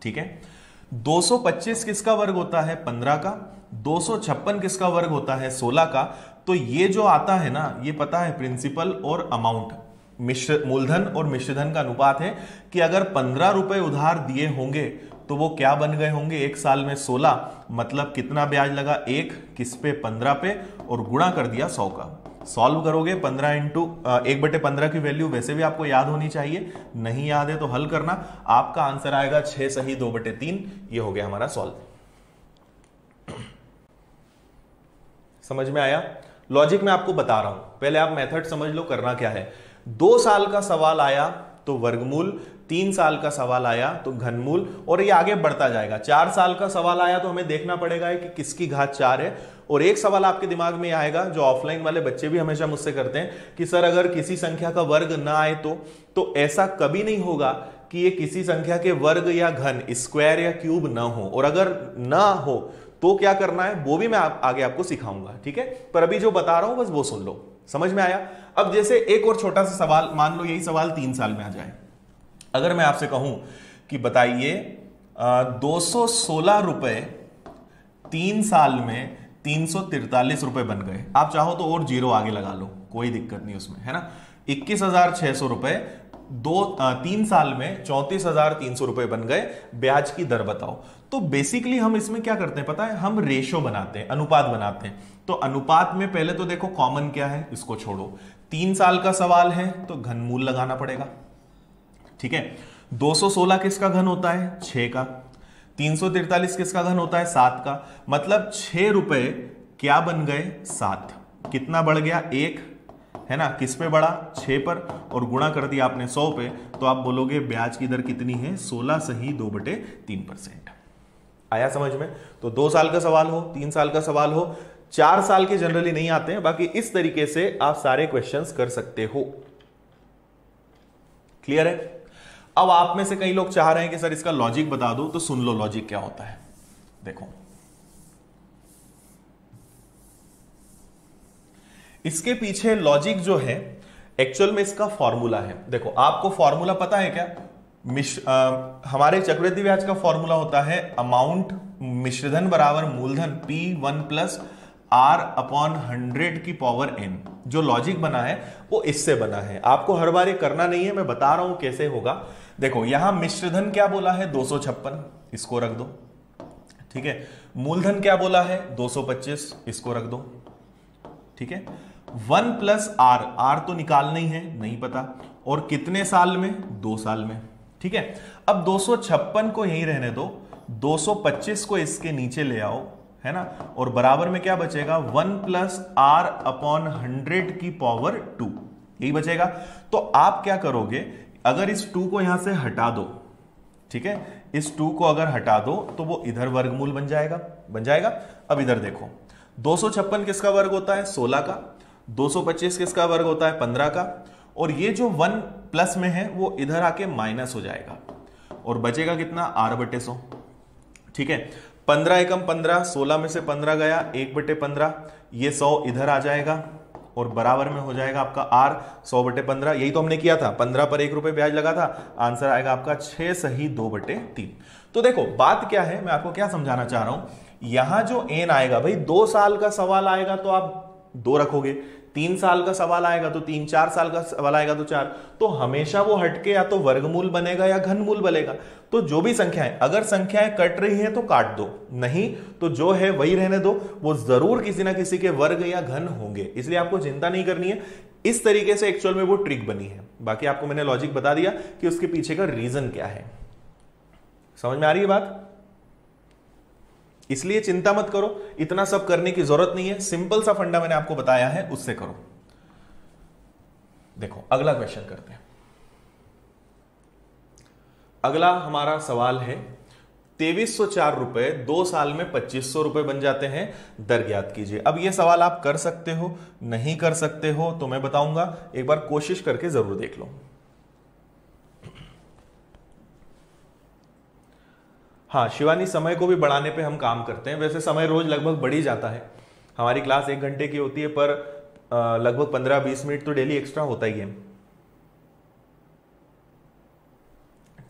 ठीक है? 225 किसका वर्ग होता है? 15 का। 256 किसका वर्ग होता है? 16 का। तो ये जो आता है ना, ये पता है प्रिंसिपल और अमाउंट मिश्र, मूलधन और मिश्रधन का अनुपात है कि अगर पंद्रह रुपए उधार दिए होंगे तो वो क्या बन गए होंगे एक साल में? सोलह। मतलब कितना ब्याज लगा? एक। किस पे? पंद्रह पे। और गुणा कर दिया सौ का। सॉल्व करोगे पंद्रह इंटू एक बटे पंद्रह की वैल्यू वैसे भी आपको याद होनी चाहिए। नहीं याद है तो हल करना। आपका आंसर आएगा छह सही दो बटे तीन। ये हो गया हमारा सॉल्व। समझ में आया? लॉजिक मैं आपको बता रहा हूँ। पहले आप मेथड समझ लो, करना क्या है। दो साल का सवाल आया तो वर्गमूल, तीन साल का सवाल आया तो घनमूल, और ये आगे बढ़ता जाएगा। चार साल का सवाल आया तो हमें देखना पड़ेगा कि किसकी घात चार है। और एक सवाल आपके दिमाग में आएगा जो ऑफलाइन वाले बच्चे भी हमेशा मुझसे करते हैं कि सर अगर किसी संख्या का वर्ग ना आए तो? तो ऐसा कभी नहीं होगा कि ये किसी संख्या के वर्ग या घन स्क्वायर या क्यूब ना हो। और अगर ना हो तो क्या करना है? वो भी मैं आप, आगे आपको सिखाऊँगा ठीक है? पर अभी जो बता रहा हूँ बस वो सुन लो। समझ में आया? अब जैसे एक और छोटा सा सवाल मान लो यही सवाल तीन साल में आ जाए। अगर मैं आपसे कहूँ कि बताइए दो सौ सोलह रुपए तीन साल में तीन बन गए। आप चाहो तो और ज़ीरो आगे लगा लो, कोई दिक्कत नहीं उसमें, है ना? इक्कीस हज़ार छह सौ रुपए, दो तीन साल में चौंतीस हज़ार तीन सौ रुपए बन गए। ब्याज की दर बताओ। तो बेसिकली हम इसमें क्या करते हैं, पता है? हम रेशो बनाते हैं, अनुपात बनाते हैं। तो अनुपात में पहले तो देखो कॉमन क्या है, इसको छोड़ो। तीन साल का सवाल है तो घनमूल लगाना पड़ेगा। ठीक है? 216 किसका घन होता है? छह का। 343 किसका घन होता है? सात का। मतलब छह रुपए क्या बन गए? सात। कितना बढ़ गया? एक। है ना? किस पे बढ़ा? छह पर। और गुणा कर दिया आपने सौ पे तो आप बोलोगे ब्याज की दर कितनी है? सोलह सही दो बटे तीन परसेंट। आया समझ में? तो दो साल का सवाल हो, तीन साल का सवाल हो, चार साल के जनरली नहीं आते हैं, बाकी इस तरीके से आप सारे क्वेश्चंस कर सकते हो। क्लियर है? अब आप में से कई लोग चाह रहे हैं कि सर इसका लॉजिक बता दो तो सुन लो लॉजिक क्या होता है. देखो। इसके पीछे लॉजिक जो है एक्चुअल में इसका फॉर्मूला है। देखो आपको फॉर्मूला पता है क्या? मिश आ, हमारे चक्रवृद्धि ब्याज का फॉर्मूला होता है अमाउंट मिश्रधन बराबर मूलधन P one plus R upon hundred की पावर एन जो लॉजिक बना है वो इससे बना है। आपको हर बार ये करना नहीं है मैं बता रहा हूँ कैसे होगा। देखो, यहाँ मिश्रधन क्या बोला है? दो इसको रख दो। ठीक है? मूलधन क्या बोला है? 225 इसको रख दो। ठीक है? वन प्लस आर आर तो निकालना ही है, नहीं पता। और कितने साल में? दो साल में। ठीक है? अब दो को यही रहने दो। 225 को इसके नीचे ले आओ, है ना? और बराबर में क्या बचेगा? One plus R upon hundred की पावर टू। यही बचेगा। तो आप क्या करोगे? अगर इस टू को यहाँ से हटा दो, ठीक है? इस टू को अगर हटा दो तो वो इधर वर्गमूल बन जाएगा बन जाएगा। अब इधर देखो, दो किसका वर्ग होता है? 16 का। 225 किसका वर्ग होता है? 15 का। और ये जो वन प्लस में है, वो इधर आके माइनस हो जाएगा। और बचेगा कितना? आर बटे सौ। ठीक है? पंद्रह एकम पंद्रह, सोलह में से पंद्रह गया, एक बटे पंद्रह, ये सौ इधर आ जाएगा। और बराबर में हो जाएगा आपका आर, सौ बटे पंद्रह। यही तो हमने किया था। पंद्रह पर एक रुपए ब्याज लगा था। आंसर आएगा आपका छह सही दो बटे तीन। तो देखो, बात क्या है? मैं आपको क्या समझाना चाह रहा हूँ? यहाँ जो एन आएगा, भाई, दो साल का सवाल आएगा तो आप दो रखोगे। तीन साल का सवाल आएगा तो तीन, चार साल का सवाल आएगा तो चार। तो हमेशा वो हटके या तो वर्गमूल बनेगा या घनमूल बनेगा। तो जो भी संख्याएँ, अगर संख्याएँ कट रही हैं तो काट दो। नहीं तो जो है वही रहने दो। वो ज़रूर किसी ना किसी के वर्ग या घन होंगे। इसलिए आपको चिंता नहीं करनी है। इस तरीके से एक्चुअल में वो ट्रिक बनी है। बाकी आपको मैंने लॉजिक बता दिया कि उसके पीछे का रीजन क्या है। समझ में आ रही है बात? इसलिए चिंता मत करो, इतना सब करने की ज़रूरत नहीं है, सिंपल सा फंडा मैंने आपको बताया है, उससे करो। देखो, अगला क्वेश्चन करते हैं। अगला हमारा सवाल है तेवीस सौ चार रुपए दो साल में पच्चीस सौ रुपए बन जाते हैं, दर ज्ञात कीजिए। अब यह सवाल आप कर सकते हो, नहीं कर सकते हो तो मैं बताऊँगा, एक बार कोशिश करके ज़रूर देख लो। हाँ शिवानी समय को भी बढ़ाने पे हम काम करते हैं। वैसे समय रोज लगभग बढ़ ही जाता है। हमारी क्लास एक घंटे की होती है, पर लगभग पंद्रह बीस मिनट तो डेली एक्स्ट्रा होता ही है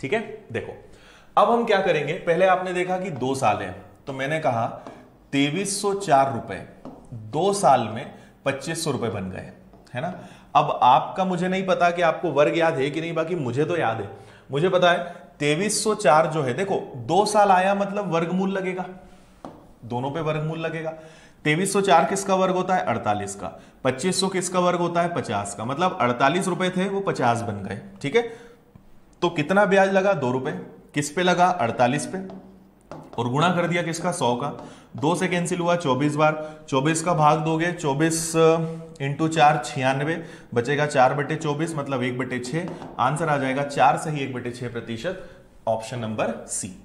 ठीक है? देखो, अब हम क्या करेंगे? पहले आपने देखा कि दो साल है। तो मैंने कहा तेवीस सौ चार रुपए, दो साल में पच्चीस सौ रुपए बन गए, है ना? अब आपका मुझे नहीं पता कि आपको वर्ग याद है कि नहीं, बाकी मुझे तो याद है। मुझे पता है तेवीस सौ चार जो है, देखो, दो साल आया मतलब वर्गमूल लगेगा। दोनों पे वर्गमूल लगेगा। तेवीस सौ चार किसका वर्ग होता है? अड़तालीस का। पच्चीस सौ किसका वर्ग होता है? पचास का। मतलब अड़तालीस रुपए थे, वो पचास बन गए, ठीक है? तो कितना ब्याज लगा? दो रुपए। किस पे लगा? अड़तालीस पे। और गुणा कर दिया किसका? सौ का। दो से कैंसिल हुआ, चौबीस बार। चौबीस का भाग दोगे, चौबीस इंटू चार, छियानवे। बचेगा चार बटे चौबीस मतलब एक बटे छह। आंसर आ जाएगा चार से ही एक बटे छह प्रतिशत option number C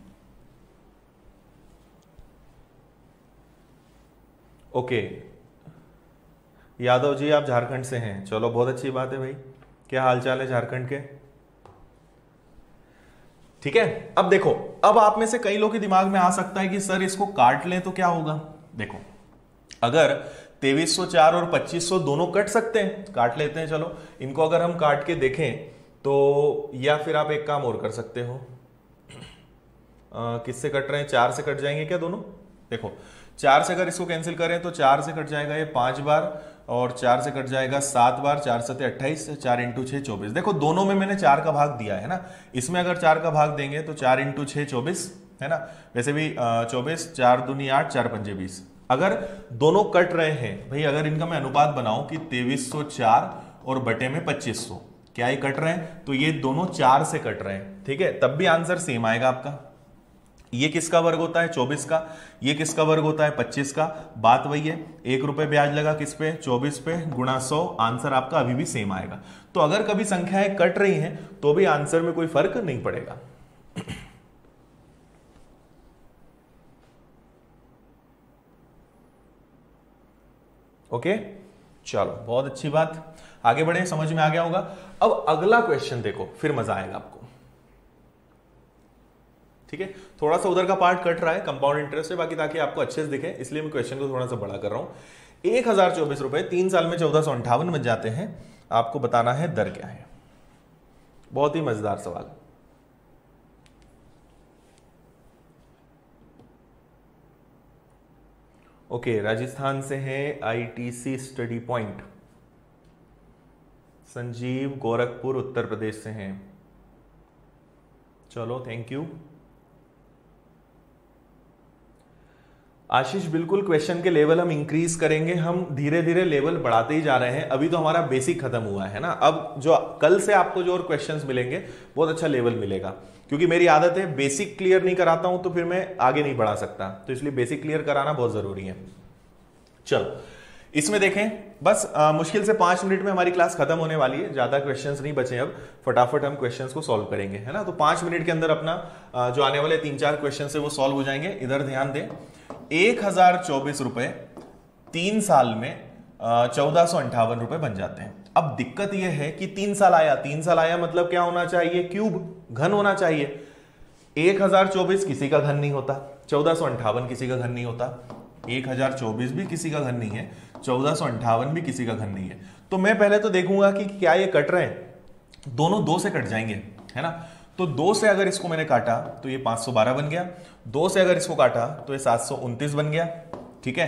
okay Yadav ji, आप झारखंड से हैं। चलो, बहुत अच्छी बात है भाई। क्या हालचाल है झारखंड के? ठीक है? अब देखो, अब आप में से कई लोग के दिमाग में आ सकता है कि, सर, इसको काट लें तो क्या होगा? देखो, अगर 2304 और 2500 दोनों कट सकते हैं काट लेते हैं, चलो। इनको अगर हम काट के देखें तो या फिर आप एक काम और कर सकते हो। किससे कट रहे हैं? चार से कट जाएँगे क्या दोनों? देखो, चार से अगर इसको कैंसिल करें तो चार से कट जाएगा ये पाँच बार। और चार से कट जाएगा, सात बार चार सत्य अट्ठाईस, चार इंटू छह चौबीस। देखो, दोनों में मैंने चार का भाग दिया है ना? इसमें अगर चार का भाग देंगे तो चार इंटू छह चौबीस, है ना? वैसे भी चौबीस, चार दुनी आठ, चार पंजे बीस। अगर दोनों कट रहे हैं, भाई, अगर इनका मैं अनुपात बनाऊँ कि तेवीस सौ चार और बटे में पच्चीस सौ, क्या ये कट रहे हैं? तो ये दोनों चार से कट रहे हैं, ठीक है? तब भी आंसर सेम आएगा आपका। ये किसका वर्ग होता है? चौबीस का। ये किसका वर्ग होता है? पच्चीस का। बात वही है, एक रुपए ब्याज लगा किस पे? चौबीस पे गुणा सौ, आंसर आपका अभी भी सेम आएगा। तो अगर कभी संख्याएँ कट रही हैं तो भी आंसर में कोई फ़र्क नहीं पड़ेगा। ओके? चलो, बहुत अच्छी बात। आगे बढ़े, समझ में आ गया होगा। अब अगला क्वेश्चन देखो, फिर मज़ा आएगा आपको। ठीक है? थोड़ा सा उधर का पार्ट कट रहा है कंपाउंड इंटरेस्ट है, बाकी ताकि आपको अच्छे से दिखे, इसलिए मैं क्वेश्चन को थोड़ा सा बड़ा कर रहा हूँ। एक हज़ार चौबीस रुपए, तीन साल में चौदह सौ अंठावन बन जाते हैं। आपको बताना है दर क्या है। बहुत ही मज़ेदार सवाल। ओके, राजस्थान से है ITC study point Sanjeev Gorakhpur Uttar Pradesh से हैं। चलो थैंक यू आशीष बिल्कुल क्वेश्चन के लेवल हम इंक्रीज करेंगे हम धीरे धीरे लेवल बढ़ाते ही जा रहे हैं। अभी तो हमारा बेसिक खत्म हुआ है ना? अब जो कल से आपको जो और क्वेश्चंस मिलेंगे बहुत अच्छा लेवल मिलेगा। क्योंकि मेरी आदत है बेसिक क्लियर नहीं कराता हूँ तो फिर मैं आगे नहीं बढ़ा सकता। तो इसलिए बेसिक क्लियर कराना बहुत ज़रूरी है। चलो इसमें देखें बस आ, मुश्किल से पाँच मिनट में हमारी क्लास खत्म होने वाली है। ज़्यादा क्वेश्चंस नहीं बचे अब। फटाफट हम क्वेश्चंस को सॉल्व करेंगे है ना? तो पाँच मिनट के अंदर अपना आ, जो आने वाले तीन चार क्वेश्चन है वो सॉल्व हो जाएँगे। इधर ध्यान दें एक हज़ार चौबीस रुपए तीन साल में चौदह सौ अंठावन रुपए बन जाते हैं। अब दिक्कत यह है कि तीन साल आया, तीन साल आया मतलब क्या होना चाहिए? क्यूब, घन होना चाहिए। एक हज़ार चौबीस किसी का घन नहीं होता, चौदह सौ अंठावन किसी का घन नहीं होता, एक हज़ार चौबीस भी किसी का घन नहीं है, चौदह सौ अंठावन भी किसी का घन नहीं है। तो मैं पहले तो देखूँगा कि क्या ये कट रहे हैं। दोनों दो से कट जाएँगे, है ना? तो दो से अगर इसको मैंने काटा तो ये 512 बन गया। दो से अगर इसको काटा तो ये सात बन गया। ठीक है?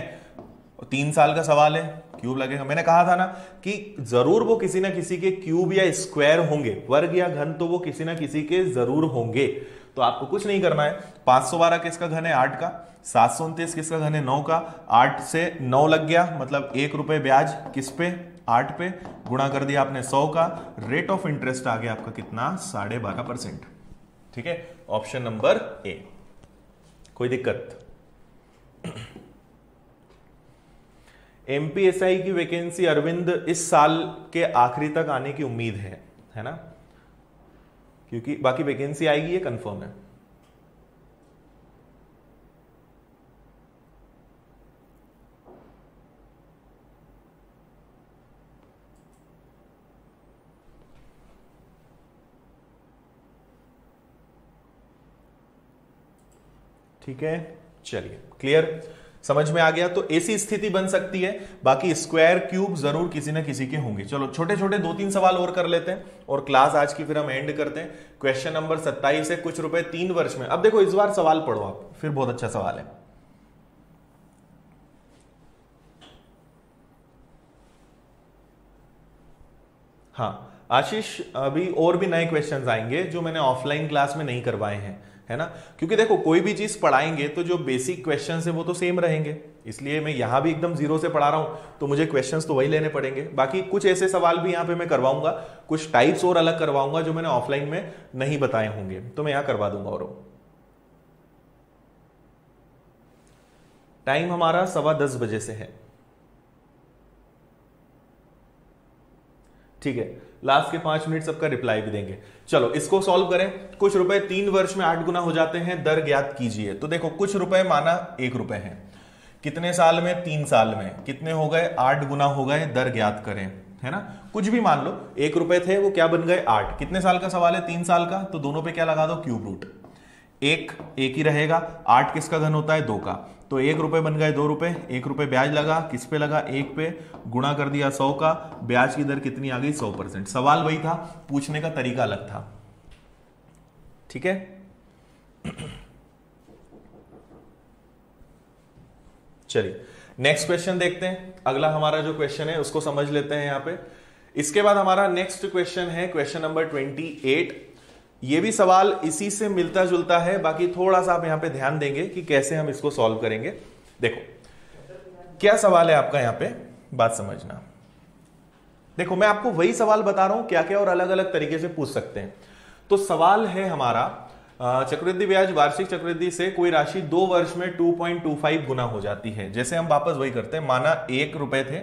तीन साल का सवाल है, क्यूब लगेगा। मैंने कहा था ना कि ज़रूर वो किसी ना किसी के क्यूब या स्क्वायर होंगे। वर्ग या घन तो वो किसी ना किसी के ज़रूर होंगे। तो आपको कुछ नहीं करना है। 512 किसका घन है? आठ का। सात किसका घन है? नौ का। आठ से नौ लग गया मतलब एक रुपए ब्याज। किस पे? आठ पे, गुणा कर दिया आपने सौ का रेट ऑफ़ इंटरेस्ट आ गया आपका कितना? साढ़े बारह परसेंट। ठीक है? ऑप्शन नंबर ए कोई दिक्कत? एमपीएसआई की वैकेंसी अरविंद इस साल के आखिरी तक आने की उम्मीद है है ना? क्योंकि बाकी वैकेंसी आएगी, ये कंफर्म है। ठीक है? चलिए क्लियर समझ में आ गया? तो ऐसी स्थिति बन सकती है। बाकी स्क्वायर क्यूब ज़रूर किसी ना किसी के होंगे। चलो छोटे छोटे दो तीन सवाल और कर लेते हैं और क्लास आज की फिर हम एंड करते हैं। क्वेश्चन नंबर सत्ताईस है, कुछ रुपए तीन वर्ष में। अब देखो, इस बार सवाल पढ़ो आप। फिर बहुत अच्छा सवाल है। हाँ आशीष, अभी और भी नए क्वेश्चंस आएँगे जो मैंने ऑफलाइन क्लास में नहीं करवाए हैं। है ना? क्योंकि देखो, कोई भी चीज़ पढ़ाएँगे तो जो बेसिक क्वेश्चन है, वो तो सेम रहेंगे। इसलिए मैं यहाँ भी एकदम ज़ीरो से पढ़ा रहा हूँ तो मुझे क्वेश्चंस तो वही लेने पड़ेंगे। बाकी कुछ ऐसे सवाल भी यहाँ पे मैं करवाऊँगा, कुछ टाइप्स और अलग करवाऊँगा, जो मैंने ऑफलाइन में नहीं बताए होंगे। तो मैं यहाँ करवा दूँगा और। टाइम हमारा सवा दस बजे से है। ठीक है? लास्ट के पाँच मिनट सबका रिप्लाई भी देंगे। चलो, इसको सॉल्व करें। कुछ रुपए तीन वर्ष में आठ गुना हो जाते हैं, दर ज्ञात कीजिए। तो देखो, कुछ रुपए माना एक रुपए है। कितने साल में? तीन साल में। कितने हो गए? आठ गुना हो गए, दर ज्ञात करें। है ना? कुछ भी मान लो, एक रुपए थे, वो क्या बन गए? आठ। कितने साल का सवाल है? तीन साल का? तो दोनों पे क्या लगा दो? क्यूब रूट एक एक ही रहेगा। आठ किसका घन होता है? दो का। तो एक रुपए बन गए दो रुपए, एक रुपए ब्याज लगा, किस पे लगा? एक पे, गुणा कर दिया सौ का, ब्याज की दर कितनी आ गई? सौ परसेंट। सवाल वही था, पूछने का तरीका अलग था। ठीक है? चलिए नेक्स्ट क्वेश्चन देखते हैं। अगला हमारा जो क्वेश्चन है, उसको समझ लेते हैं यहाँ पे। इसके बाद हमारा नेक्स्ट क्वेश्चन है क्वेश्चन नंबर ट्वेंटी एट ये भी सवाल इसी से मिलता जुलता है, बाकी थोड़ा सा आप यहाँ पे ध्यान देंगे कि कैसे हम इसको सॉल्व करेंगे। देखो, क्या सवाल है आपका यहाँ पे? बात समझना। देखो, मैं आपको वही सवाल बता रहा हूँ क्या क्या और अलग अलग तरीके से पूछ सकते हैं। तो सवाल है हमारा चक्रवृद्धि ब्याज, वार्षिक चक्रवृद्धि से कोई राशि दो वर्ष में 2.25 गुना हो जाती है। जैसे हम वापस वही करते हैं, माना एक रुपए थे,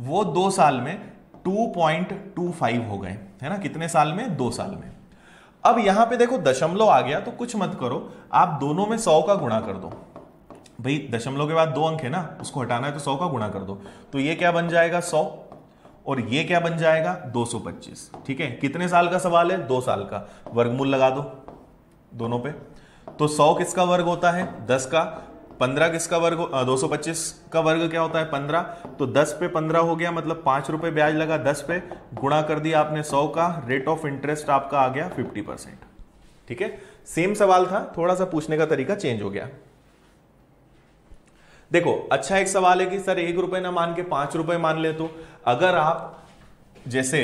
वो दो साल में 2.25 हो गए। है ना? कितने साल में? दो साल में। अब यहाँ पे देखो दशमलव आ गया तो कुछ मत करो। आप दोनों में सौ का गुणा कर दो। भाई, दशमलव के बाद दो अंक है ना, उसको हटाना है तो सौ का गुणा कर दो। तो ये क्या बन जाएगा सौ? और ये क्या बन जाएगा? 225 ठीक है? कितने साल का सवाल है? दो साल का। वर्गमूल लगा दो दोनों पे। तो 100 किसका वर्ग होता है? 10 का। 15 किसका वर्ग दो सौ पच्चीस का वर्ग क्या होता है? 15 तो 10 पे 15 हो गया मतलब पाँच रुपए ब्याज लगा 10 पे, गुणा कर दिया आपने 100 का रेट ऑफ़ इंटरेस्ट आपका आ गया 50 परसेंट ठीक है? सेम सवाल था, थोड़ा सा पूछने का तरीका चेंज हो गया। देखो अच्छा एक सवाल है कि सर एक रुपए ना मान के पाँच रुपए मान ले तो अगर आप, जैसे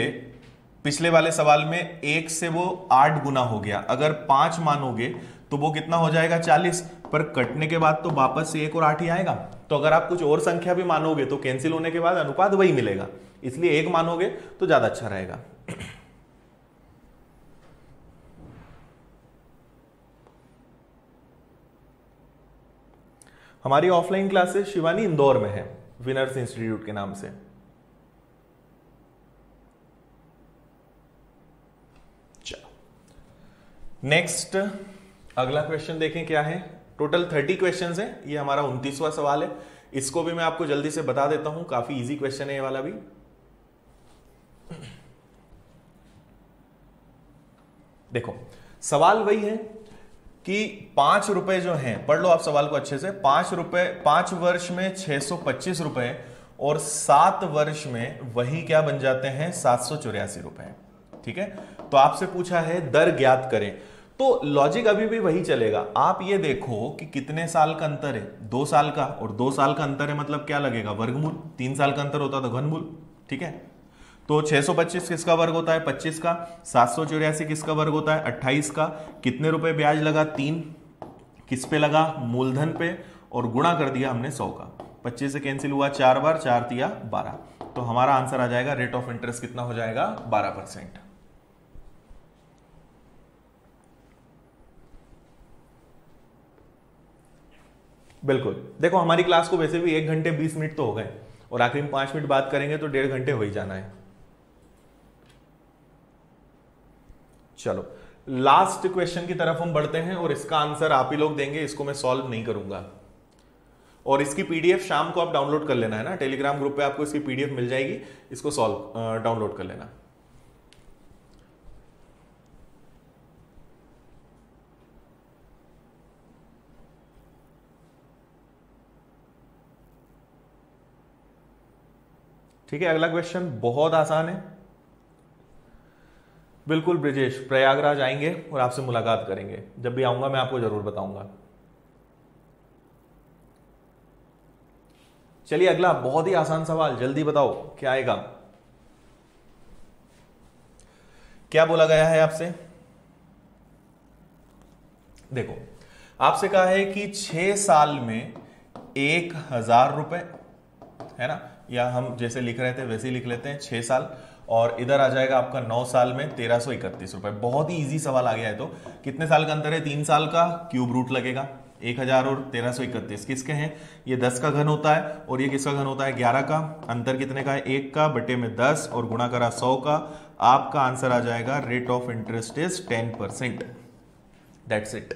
पिछले वाले सवाल में एक से वो आठ गुना हो गया, अगर पाँच मानोगे तो वो कितना हो जाएगा? चालीस। पर कटने के बाद तो वापस से एक और आठ ही आएगा। तो अगर आप कुछ और संख्या भी मानोगे तो कैंसिल होने के बाद अनुपात वही मिलेगा। इसलिए एक मानोगे तो ज़्यादा अच्छा रहेगा। हमारी ऑफलाइन क्लासेस शिवानी इंदौर में है विनर्स इंस्टीट्यूट के नाम से। नेक्स्ट अगला क्वेश्चन देखें क्या है? टोटल थर्टी क्वेश्चन है, ये हमारा उनतीसवा सवाल है। इसको भी मैं आपको जल्दी से बता देता हूँ, काफ़ी इजी क्वेश्चन है ये वाला भी। देखो, सवाल वही है कि पाँच रुपए जो हैं, पढ़ लो आप सवाल को अच्छे से, पाँच रुपए, पाँच वर्ष में छह सौ पच्चीस रुपए और सात वर्ष में वही क्या बन जाते हैं, सात सौ चौरासी रुपए। ठीक है? तो आपसे पूछा है, दर ज्ञात करें। तो लॉजिक अभी भी वही चलेगा। आप ये देखो कि कितने साल का अंतर है। दो साल का और दो साल का अंतर है मतलब क्या लगेगा? वर्गमूल। तीन साल का अंतर होता तो घनमूल, ठीक है? तो 625 किसका वर्ग होता है? 25 का। सात सौ चौरासी किसका वर्ग होता है? 28 का। कितने रुपए ब्याज लगा? तीन। किस पे लगा? मूलधन पे। और गुणा कर दिया हमने 100 का। 25 से कैंसिल हुआ चार बार, चार दिया 12 तो हमारा आंसर आ जाएगा रेट ऑफ़ इंटरेस्ट कितना हो जाएगा? 12 परसेंट बिल्कुल। देखो, हमारी क्लास को वैसे भी एक घंटे बीस मिनट तो हो गए, और आखिर में पाँच मिनट बात करेंगे तो डेढ़ घंटे हो ही जाना है। चलो लास्ट क्वेश्चन की तरफ़ हम बढ़ते हैं, और इसका आंसर आप ही लोग देंगे, इसको मैं सॉल्व नहीं करूँगा। और इसकी पीडीएफ शाम को आप डाउनलोड कर लेना है ना टेलीग्राम ग्रुप पे आपको इसकी पीडीएफ मिल जाएगी, इसको सॉल्व डाउनलोड कर लेना। ठीक है, अगला क्वेश्चन बहुत आसान है। बिल्कुल ब्रिजेश, प्रयागराज आएँगे और आपसे मुलाकात करेंगे। जब भी आऊँगा, मैं आपको ज़रूर बताऊँगा। चलिए, अगला बहुत ही आसान सवाल, जल्दी बताओ, क्या आएगा? क्या बोला गया है आपसे? देखो, आपसे कहा है कि छह साल में एक हज़ार रुपए, है ना? या हम जैसे लिख रहे थे, वैसे ही लिख लेते हैं, छह साल। और इधर आ जाएगा आपका नौ साल में तेरह सौ इकतीस रुपए। बहुत ही इजी सवाल आ गया है तो। कितने साल का अंतर है? तीन साल का। क्यूब रूट लगेगा। एक हज़ार और तेरह सौ इकतीस। किसके हैं? ये दस का घन होता है और ये किसका घन होता है? ग्यारह का। अंतर कितने का है? एक का, बटे में दस और गुणा करा सौ का। आपका आंसर आ जाएगा rate of interest is ten percent that's it